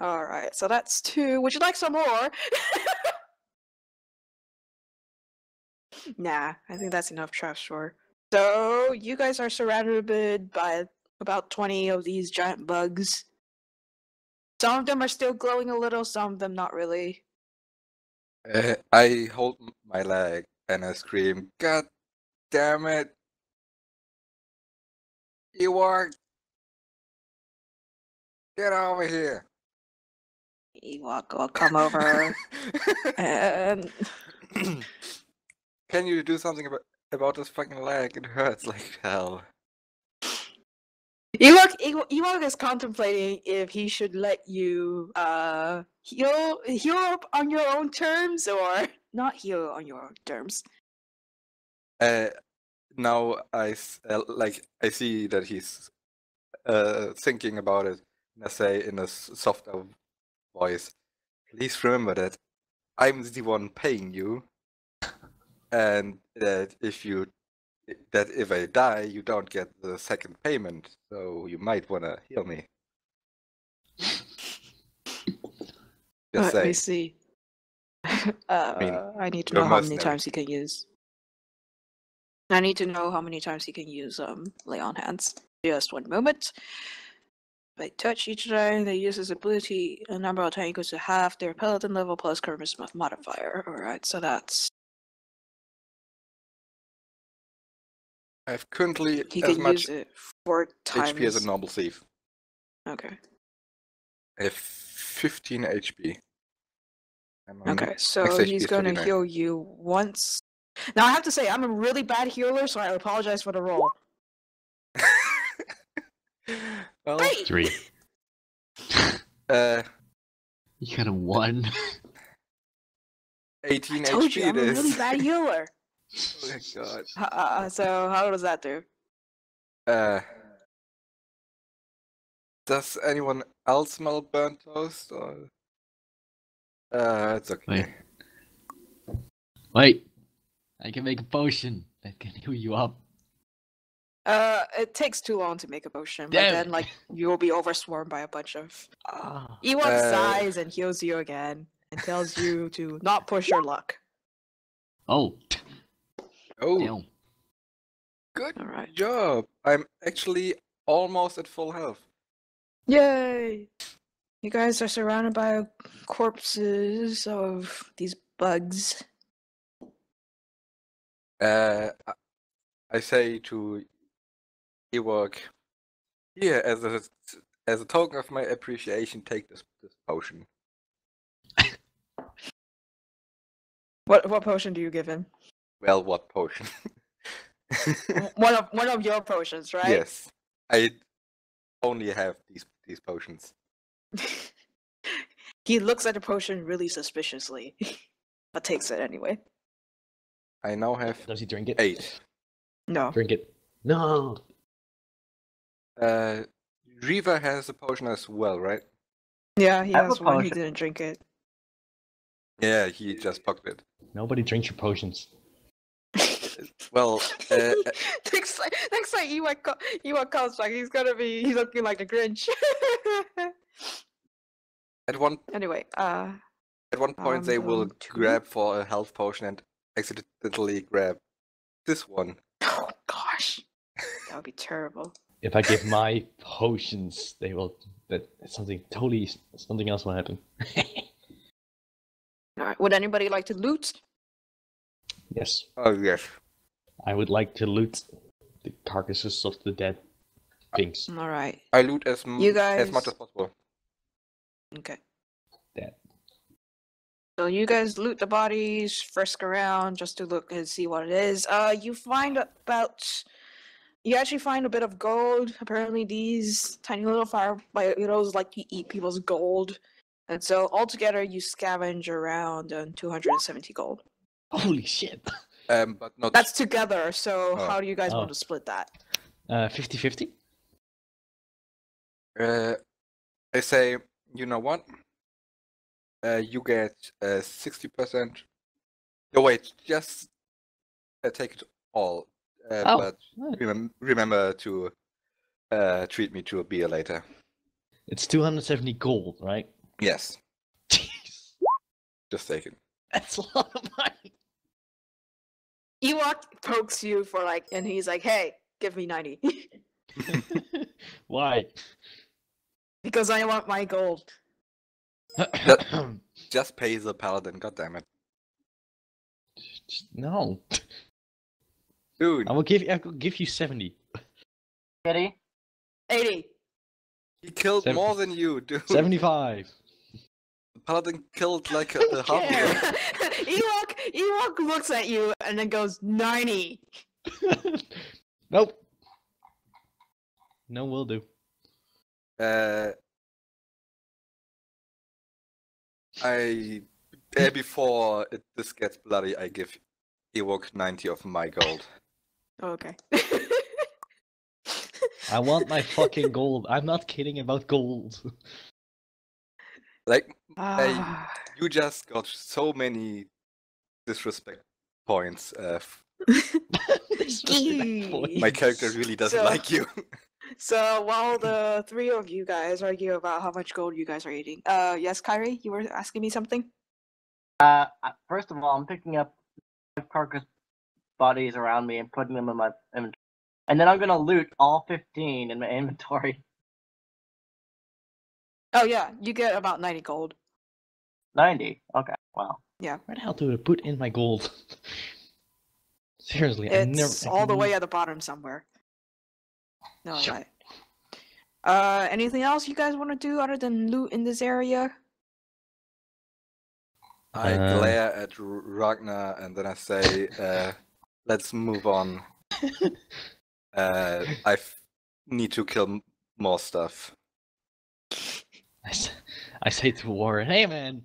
All right, so that's two. Would you like some more? nah, I think that's enough trash for. So you guys are surrounded by about 20 of these giant bugs. Some of them are still glowing a little, some of them not really. Uh, I hold my leg and I scream, God damn it! You Ewok! Get over here! Ewok will come over and Can you do something about about this fucking leg? It hurts like hell. Ewok, Ewok, Ewok is contemplating if he should let you uh heal heal up on your own terms or not heal on your own terms. Uh, now I uh, like I see that he's uh thinking about it. And I say in a softer voice, please remember that I'm the one paying you, and that if you that if I die, you don't get the second payment. So you might wanna heal me. Just Let me see. uh, I, need to know how many mercenary. times he can use. I need to know how many times he can use um lay on hands. Just one moment. By touch each time they use his ability, a number of times equals to half their paladin level plus charisma modifier. Alright, so that's I have currently he as much use it four times. HP as a normal thief. Okay. I have 15 HP. And my Okay, so he's gonna heal you once Now I have to say I'm a really bad healer, so I apologize for the roll. well, Hey! Three. uh, You got a one. 18 I told HP you I'm a really bad healer. oh my god. Uh, uh, so how does that do? Uh, does anyone else smell burnt toast? Or... Uh, it's okay. Wait. Wait. I can make a potion that can heal you up. Uh, it takes too long to make a potion, but then like you will be overswarmed by a bunch of. Ah. Ewok Uh, sighs and heals you again and tells you to not push your luck. Oh. Oh, Damn. good All right. job. I'm actually almost at full health. Yay! You guys are surrounded by corpses of these bugs. Uh, I- I say to Ewok, here as a as a token of my appreciation, take this this potion. What what potion do you give him? Well, what potion? One of one of your potions, right? Yes, I only have these these potions. he looks at the potion really suspiciously, but takes it anyway. I now have Does he drink it? eight. No. Drink it. No. Uh, Reaver has a potion as well, right? Yeah, he I has a one. He didn't drink it. Yeah, he just pocketed. Nobody drinks your potions. Well, uh, next time, next time Ewok, co- Ewok comes back, he's gonna be he's looking like a Grinch. at one anyway, uh, at one point they will Um, two? grab for a health potion and accidentally grab this one. oh gosh, that would be terrible. If I give my potions, they will. That something totally something else will happen. All right, would anybody like to loot? yes, Oh yes. I would like to loot the carcasses of the dead things. All right, I loot as m- You as much as possible. okay. Dead. So you guys loot the bodies, frisk around just to look and see what it is. Uh, you find about, you actually find a bit of gold. Apparently, these tiny little fire widows like to eat people's gold, and so altogether you scavenge around um, 270 gold. Holy shit! Um, but not. That's together. So Oh. how do you guys Oh. want to split that? Uh, 50-50? Uh, I say, you know what? Uh, you get uh sixty percent. No wait, just uh, take it all. Uh, Oh, but right. remem- remember to uh treat me to a beer later. It's 270 gold, right? Yes, Jeez, just take it. that's a lot of money. Ewok pokes you for like, and he's like, "Hey, give me 90 Why? because I want my gold." Just pay the paladin. God damn it, no, dude. I will give you. I will give you 70. Kitty? 80. He killed Seven- more than you, dude. 75. The paladin killed like a, a half. care. Ewok, Ewok looks at you and then goes 90. nope. No, will do. Uh, I uh, before it, this gets bloody, I give Ewok ninety of my gold. Okay. I want my fucking gold. I'm not kidding about gold. Like Ah, you just got so many disrespect points. Uh, f- Disrespect points. my character really doesn't So- like you. so while the three of you guys argue about how much gold you guys are eating, uh, yes, Kyrie, you were asking me something? Uh, first of all, I'm picking up carcass bodies around me and putting them in my inventory. And then I'm gonna loot all 15 in my inventory. Oh, yeah, you get about 90 gold. 90. Okay, wow. Yeah. Where the hell do I put in my gold? Seriously, I never. It's I all the way at the bottom somewhere. No, Sure. right. Uh, anything else you guys want to do other than loot in this area? I Uh. glare at Ragnar and then I say, uh, "Let's move on. uh, I f- need to kill more stuff." I, s- I say to Warren, hey man,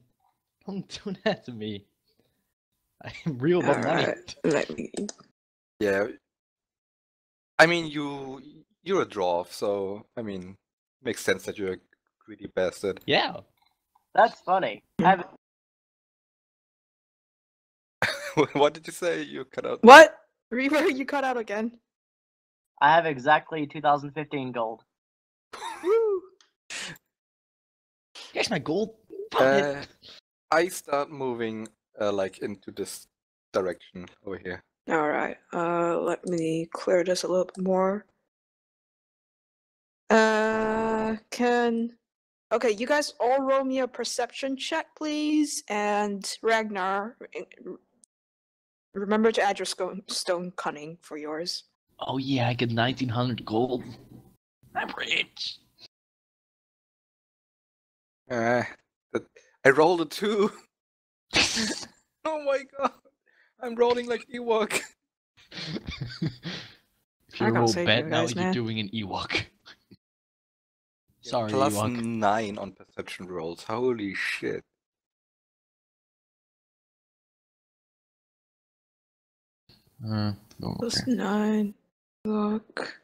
don't do that to me. I'm real about money. Alright, let me. Yeah. I mean, you you're a dwarf, so I mean, makes sense that you're a greedy bastard. Yeah. That's funny. I have what did you say? You cut out. What? Reaver, you cut out again. I have exactly 2015 gold. Here's my gold. Uh. I start moving uh, like into this direction over here. All right. Uh, let me clear this a little bit more. Uh, can okay, you guys all roll me a perception check, please, and Ragnar, r- r- remember to add your stone, stone cunning for yours. Oh yeah, I get 1900 gold. I'm rich. Uh, I rolled a two. oh my god! I'm rolling like Ewok. if you can't roll save bad you now, guys, you're man. doing an Ewok. Sorry, Plus Ewok. nine on perception rolls. Holy shit! Uh, go Plus over. nine. Look.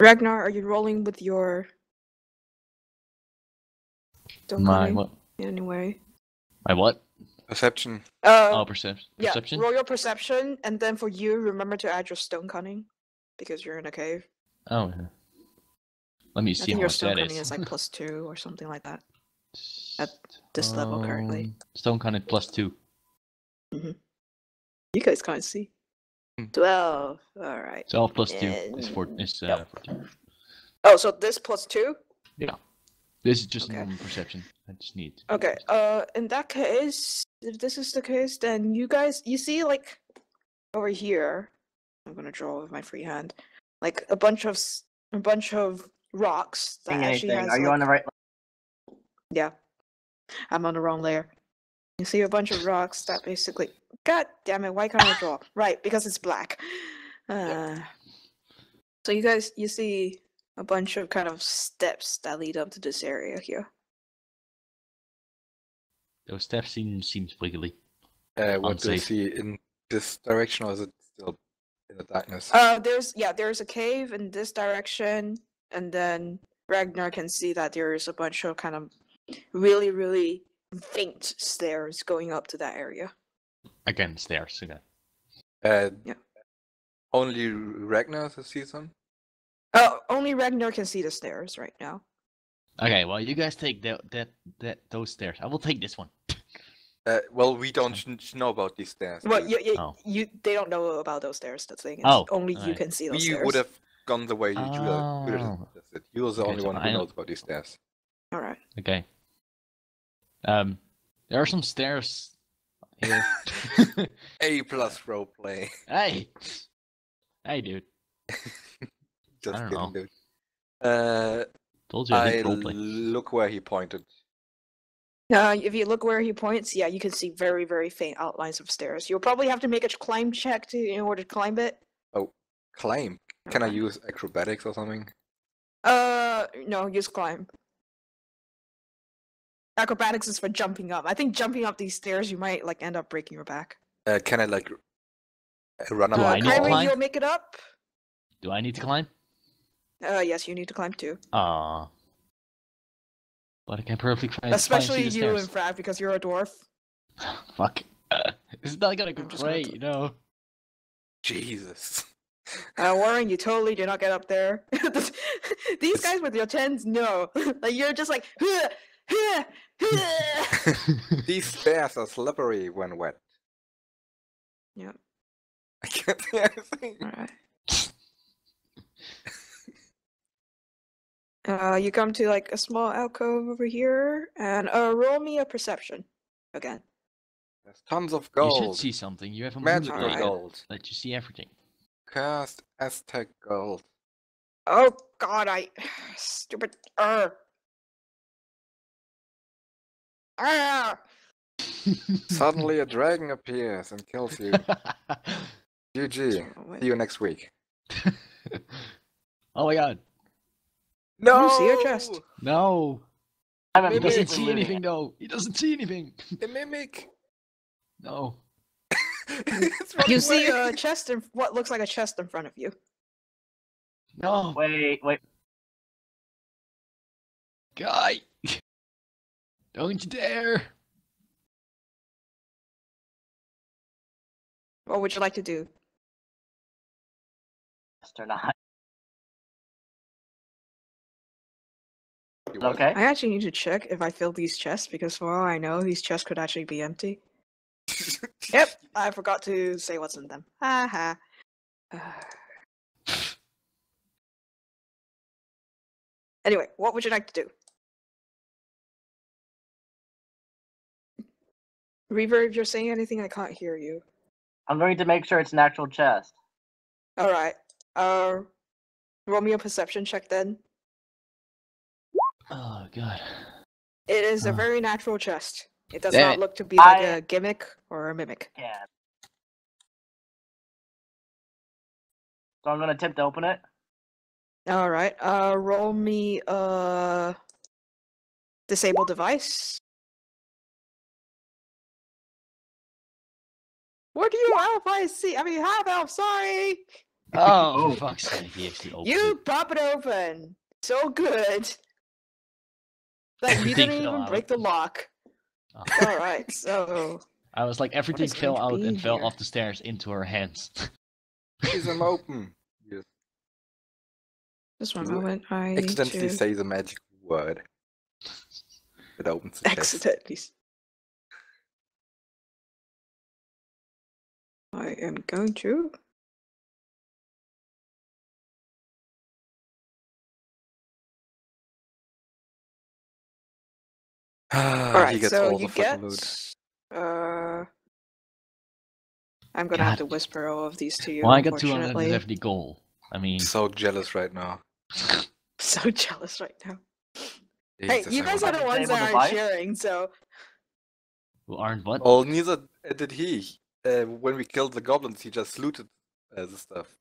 Ragnar, are you rolling with your stone My cunning what? anyway? My what? Perception. Uh, Oh, perception. Yeah, Perception. roll your perception, and then for you, remember to add your stone cunning, because you're in a cave. Oh, yeah. Let me I see think how your much stone that cunning is. is like plus two or something like that. at this level currently. Um, Stone cunning plus two. You guys can't see. Hmm. Twelve. All right. 12 plus two is four. Is uh, yep. 14. Oh, so this plus two. This is just Okay. normal perception. I just need. Okay. Uh, in that case, if this is the case, then you guys, you see, like over here, I'm gonna draw with my free hand, like a bunch of a bunch of rocks that Seeing actually anything? has. Are you like- on the right? Yeah. I'm on the wrong layer. You see a bunch of rocks that basically. God damn it! Why can't I draw? Right, because it's black. Uh, so you guys, you see a bunch of kind of steps that lead up to this area here. Those steps seem seems wiggly. Uh, what do you see in this direction, or is it still in the darkness? Uh, there's yeah, there's a cave in this direction, and then Ragnar can see that there is a bunch of kind of really, really faint stairs going up to that area. Again, stairs. Okay. Uh, Yeah. Only Ragnar to see them. Oh, only Ragnar can see the stairs right now. Okay. Well, you guys take that that that those stairs. I will take this one. Uh, well, we don't sh- know about these stairs. Well, you, you, Oh. you they don't know about those stairs. The thing is, Oh, only you alright. can see those we stairs. would have gone the way you you are- you Oh. suggested. You're the Okay, only so one who I- knows about these stairs. All right. Okay. Um, there are some stairs here. A plus role play. hey, hey, dude. Just don't kidding, know. dude. Uh, Told you I I look where he pointed. Uh, if you look where he points, yeah, you can see very, very faint outlines of stairs. You'll probably have to make a climb check to in order to climb it. Oh, climb. Can I use acrobatics or something? Uh, no, use climb. Acrobatics is for jumping up. I think jumping up these stairs, you might like end up breaking your back. Uh, can I like r- run Do up I Uh, need the to wall? Kyrie, climb? you'll make it up. Do I need to climb? Uh, yes, you need to climb too. Ah. But I can perfectly fi- fine Especially see you, and in stairs. fact, because you're a dwarf. Fuck. it's not gonna go I'm just gonna great, you know. Jesus. Uh, Warren, you totally do not get up there. These guys with your tens, no. like you're just like, "Huh, huh, huh." These stairs are slippery when wet. Yep. I can't see anything. All right. Uh, you come to like a small alcove over here, and uh, roll me a perception again. There's tons of gold. you should see something. You have a Magical moon gold. Let you see everything. Cast Aztec gold. Oh God, I stupid. Uh. Ah! Suddenly a dragon appears and kills you. GG. See you next week. oh my god. No! you see your chest. No. I'm He doesn't see anything though. He doesn't see anything. The mimic. No. You running see a chest in what looks like a chest in front of you. No. Wait, wait. Guy. Don't you dare. What would you like to do? Or not. Okay. I actually need to check if I filled these chests because for all I know, these chests could actually be empty. Yep, I forgot to say what's in them. Ha ha. Uh, Anyway, what would you like to do? Reaver, if you're saying anything, I can't hear you. I'm going to make sure it's an actual chest. All right. Uh, roll me a perception check then. Oh god. It is a very natural chest. It does Damn not look to be like I- a gimmick or a mimic. Yeah. So I'm gonna attempt to open it. All right. Uh, roll me a disable device. What do you have? I see. I mean, half elf. Sorry. Oh, for fuck's sake. He actually opened You pop it open. So good. Like you didn't even break the lock. Oh. All right. So I was like, everything fell out be and fell off the stairs into her hands. Leave them open. You just one moment. I accidentally to say the magic word. It opens the chest. accidentally. s- I am going to. All Ah, he gets so all you the fucking loot. get. Uh, I'm gonna have to whisper all of these to you. well, I got unfortunately. 270 gold. I mean, So jealous right now. So jealous right now. Hey, Jesus, you guys are the ones that are device? cheering, so who aren't what? Well, neither uh, did he. Uh, when we killed the goblins, he just looted uh, the stuff.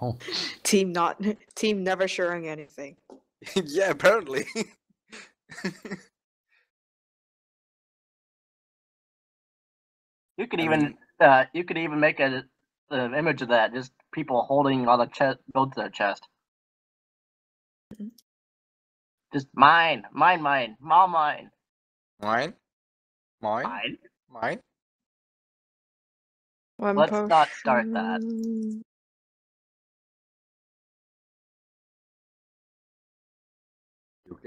No. team not team never sharing anything. yeah, apparently. You could I even mean- uh, you could even make a an image of that, just people holding all the chest gold to their chest. Mhm. Just mine, mine, mine, all mine, mine? Mine? mine. Mine? One Let's not start that.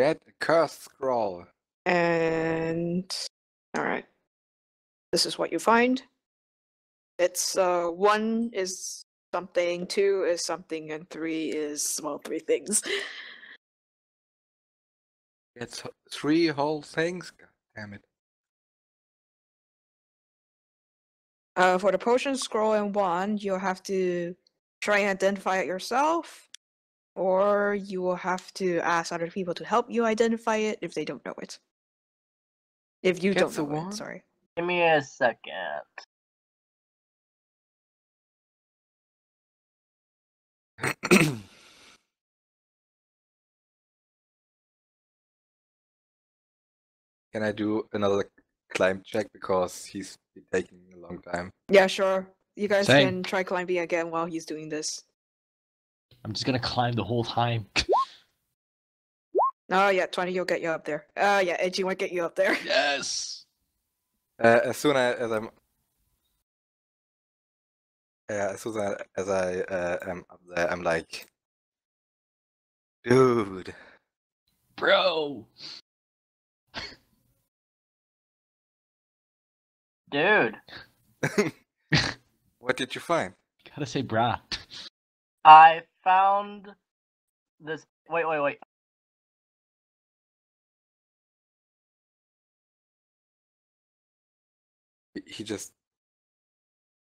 Get a cursed scroll. And all right, this is what you find. It's uh one is something, two is something, and three is well three things. It's three whole things. God damn it. Uh, for the potion scroll and wand, you'll have to try and identify it yourself, or you will have to ask other people to help you identify it if they don't know it. If you Gets don't know it, sorry. Give me a second. Can I do another climb check because he's been taking a long time? Yeah, sure. You guys Same. can try climbing again while he's doing this. I'm just gonna climb the whole time. Oh yeah, twenty, you'll get you up there. Uh yeah, Edgy won't get you up there. yes! Uh, as soon as I'm, yeah, as soon as I, as I uh, am up there, I'm like, dude, Bro! Dude, what did you find? Gotta say, brah. I found this. Wait, wait, wait. He- He just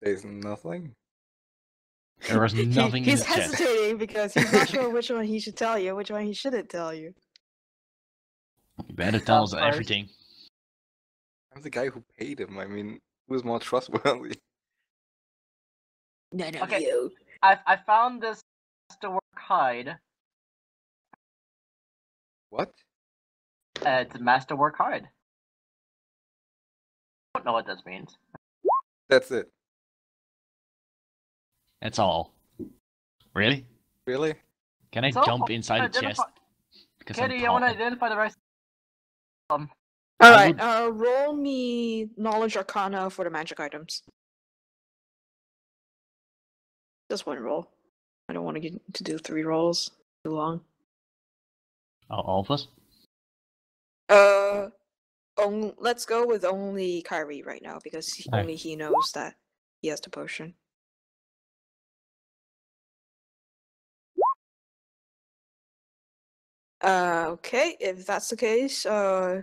says nothing. There was He- nothing in he's the chest. hesitating because he's not sure which one he should tell you, which one he shouldn't tell you. You better tell us everything. I'm the guy who paid him. I mean, who's more trustworthy? None of Okay. you. I I found this masterwork hide. What? Uh, it's a masterwork hide. I don't know what this means. That's it. That's all. Really? Really? Can I So, jump inside the identify- chest? Because I'm I want to identify the rest. Um, All I right. would- Uh, roll me knowledge arcana for the magic items. Just one roll. I don't want to get to do three rolls too long. Oh, all of us? Uh, on, let's go with only Kyrie right now because he, Alright. only he knows that he has the potion. Uh, okay, if that's the case, uh,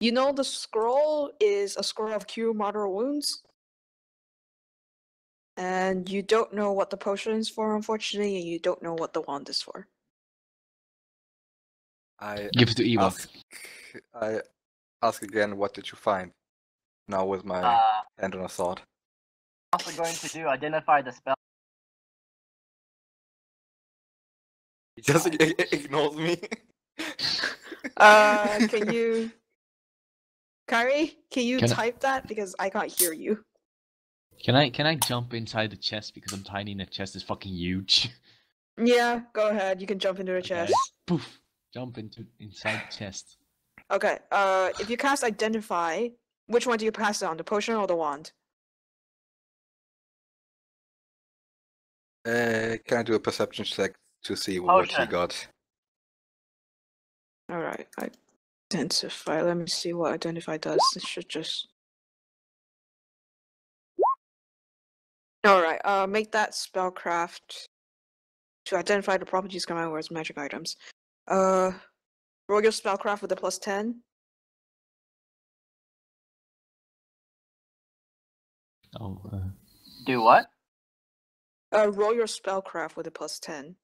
you know the scroll is a scroll of cure moderate wounds, and you don't know what the potion is for, unfortunately, and you don't know what the wand is for. I Give it to Ewok. ask. I ask again. What did you find? Now with my uh, hand on a sword. also going to do identify the spell. He just i- i- ignores me. Uh, can you, Kyrie? Can you Can I- type that because I can't hear you? Can I can I jump inside the chest because I'm tiny and the chest is fucking huge? Yeah, go ahead. You can jump into the Okay. chest. Poof! Jump into inside the chest. Okay. Uh, if you cast identify, which one do you pass it on, the potion or the wand? Uh, can I do a perception check to see what he Potion. got? All right. Identify. Let me see what identify does. It should just. All right. Uh, make that spellcraft to identify the properties command words magic items. Uh, roll your spellcraft with a plus ten. Oh, uh, Do what? Uh, roll your spellcraft with a plus ten.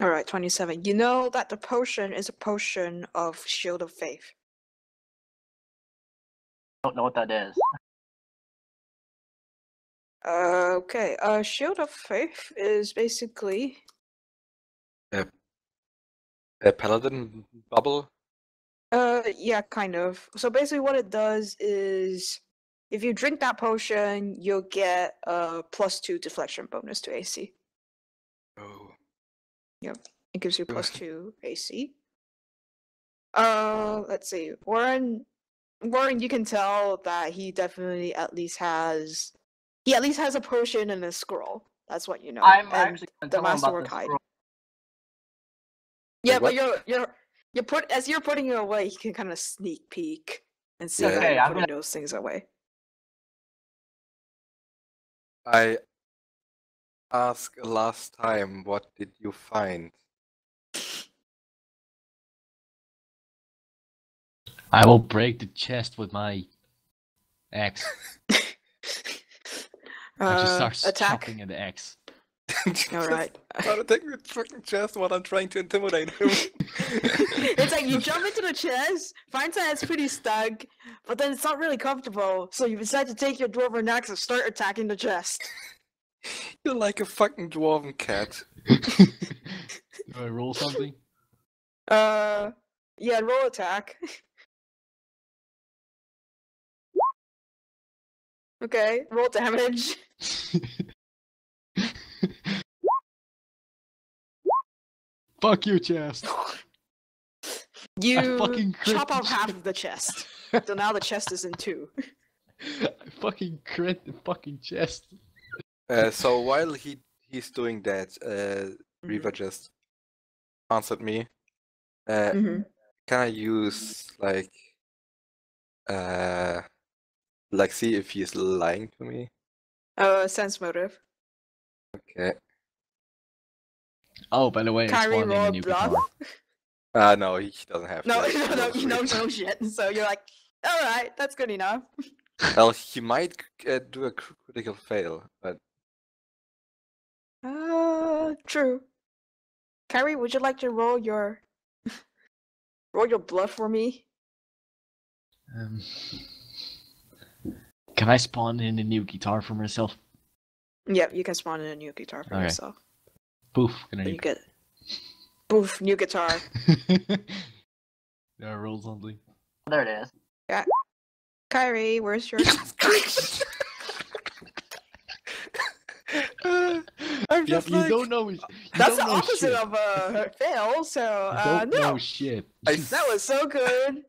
All right, 27. You know that the potion is a potion of Shield of Faith. Don't know what that is. Uh, okay, uh, Shield of Faith is basically. A paladin bubble. Uh, yeah, kind of. So basically, what it does is, if you drink that potion, you'll get a plus two deflection bonus to AC. Oh. It gives you plus two AC. Uh, let's see. Warren, Warren, you can tell that he definitely at least has, he at least has a potion and a scroll. That's what you know. I'm and actually going the to tell about masterwork hide. scroll. Yeah, Wait, but you're you're you put as you're putting it away, he can kind of sneak peek and see Yeah. that Okay, you're putting gonna- those things away. I asked last time. What did you find? I will break the chest with my axe. I just Uh, start attack. chopping at the axe. All right. Trying to take me fucking chest while I'm trying to intimidate him. it's like you jump into the chest, find that it's pretty snug, but then it's not really comfortable, so you decide to take your dwarven axe and start attacking the chest. You're like a fucking dwarven cat. Do I roll something? Uh, yeah, roll attack. okay, roll damage. Fuck your chest. You fucking chop off half of the chest. So now the chest is in two. I fucking crit the fucking chest. Uh, so while he he's doing that, uh, Mm-hmm. Reaver just answered me. Uh, Mhm. can I use like, uh, like see if he's lying to me? Uh, sense motive. Okay. Oh, by the way, I Kyrie spawned in roll bluff. Uh no, he doesn't have. No, that. no, no, That's you know weird. no shit. So you're like, All right, that's good enough. Well, he might uh, do a critical fail, but Uh, true. Kyrie, would you like to roll your roll your bluff for me? Um, can I spawn in a new guitar for myself? Yep, you can spawn in a new guitar for Okay. yourself. Poof. Can I you get boof, new guitar. Yeah, roll something. There it is. Yeah, Kyrie, where's your I'm Yeah, just you like, don't know. You That's don't the know opposite shit. of a fail, so You uh don't no. know shit. I That was so good.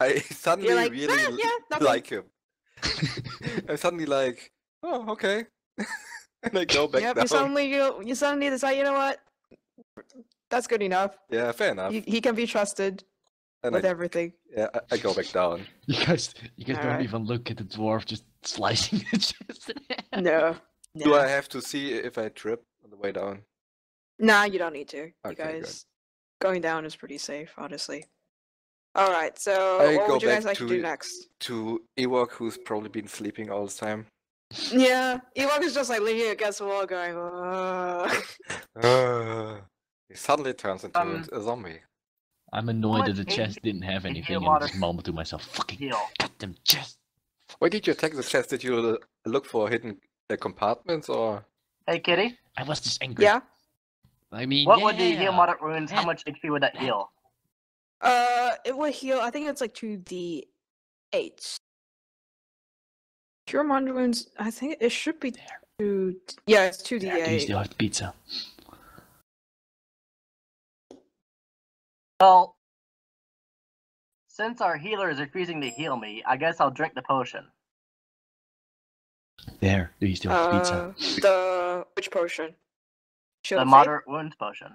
I suddenly like, really "Ah, yeah, like him. I'm suddenly like, oh, okay. and I go back yep, down. you suddenly you you suddenly decide, you know what? That's good enough. Yeah, fair enough. He, he can be trusted and with I, everything. yeah, I, I go back down. You guys, you guys don't Alright. even look at the dwarf just slicing the chest. in. No. Do. I have to see if I trip on the way down? Nah, you don't need to. You Okay, good. guys, going down is pretty safe, honestly. All right, so I what go would you guys like to to do next? To Ewok, who's probably been sleeping all the time. Yeah, Ewok is just like leaning against the wall, going. "Ugh." Uh, he suddenly turns into Um, a zombie. I'm annoyed that the chest didn't have did you anything in water- this moment to myself. Fucking Heal. goddamn chest. Why did you attack the chest? Did you look for hidden uh, compartments or? Hey, Kitty. I was just angry. yeah. I mean, What would the heal moderate wounds? How Yeah. much HP would that heal? Uh, it would heal. I think it's like two d eight. Cure mind wounds. I think it should be There. two. Yeah, it's two d There, do you eight. still have pizza? Well, since our healer is refusing to heal me, I guess I'll drink the potion. There, do you still have the pizza? Uh, the which potion? Shield The of Faith? moderate wounds potion.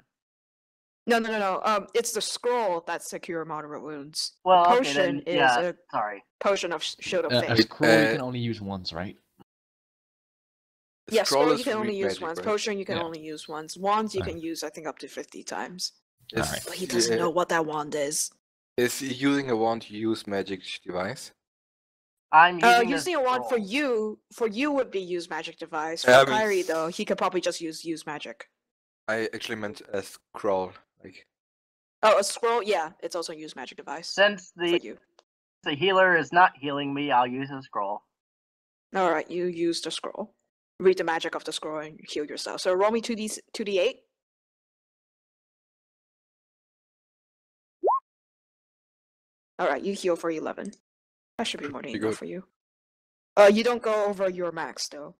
No, no, no, no. Um, it's the scroll that's secure moderate wounds. Well, okay, potion then, is yeah, a sorry. potion of sh- shield of Uh, a faith. scroll you uh, can only use once, right? Yes, scroll you can only use magic, once. right? Potion you can Yeah. only use once. Wands you Alright. can use I think up to fifty times. Is, Alright. But he doesn't yeah, know what that wand is. Is he using a wand to use magic device? I'm using, Uh, using a wand for you, for you would be use magic device. For Yeah, I mean- Kyrie though, he could probably just use use magic. I actually meant a scroll. Like, Oh, a scroll, yeah, it's also use magic device Since the you. the healer is not healing me, I'll use a scroll. All right, you use the scroll. Read the magic of the scroll and heal yourself. So roll me two d two d eight. All right, you heal for eleven. That should be more than enough for you. Uh, you don't go over your max though.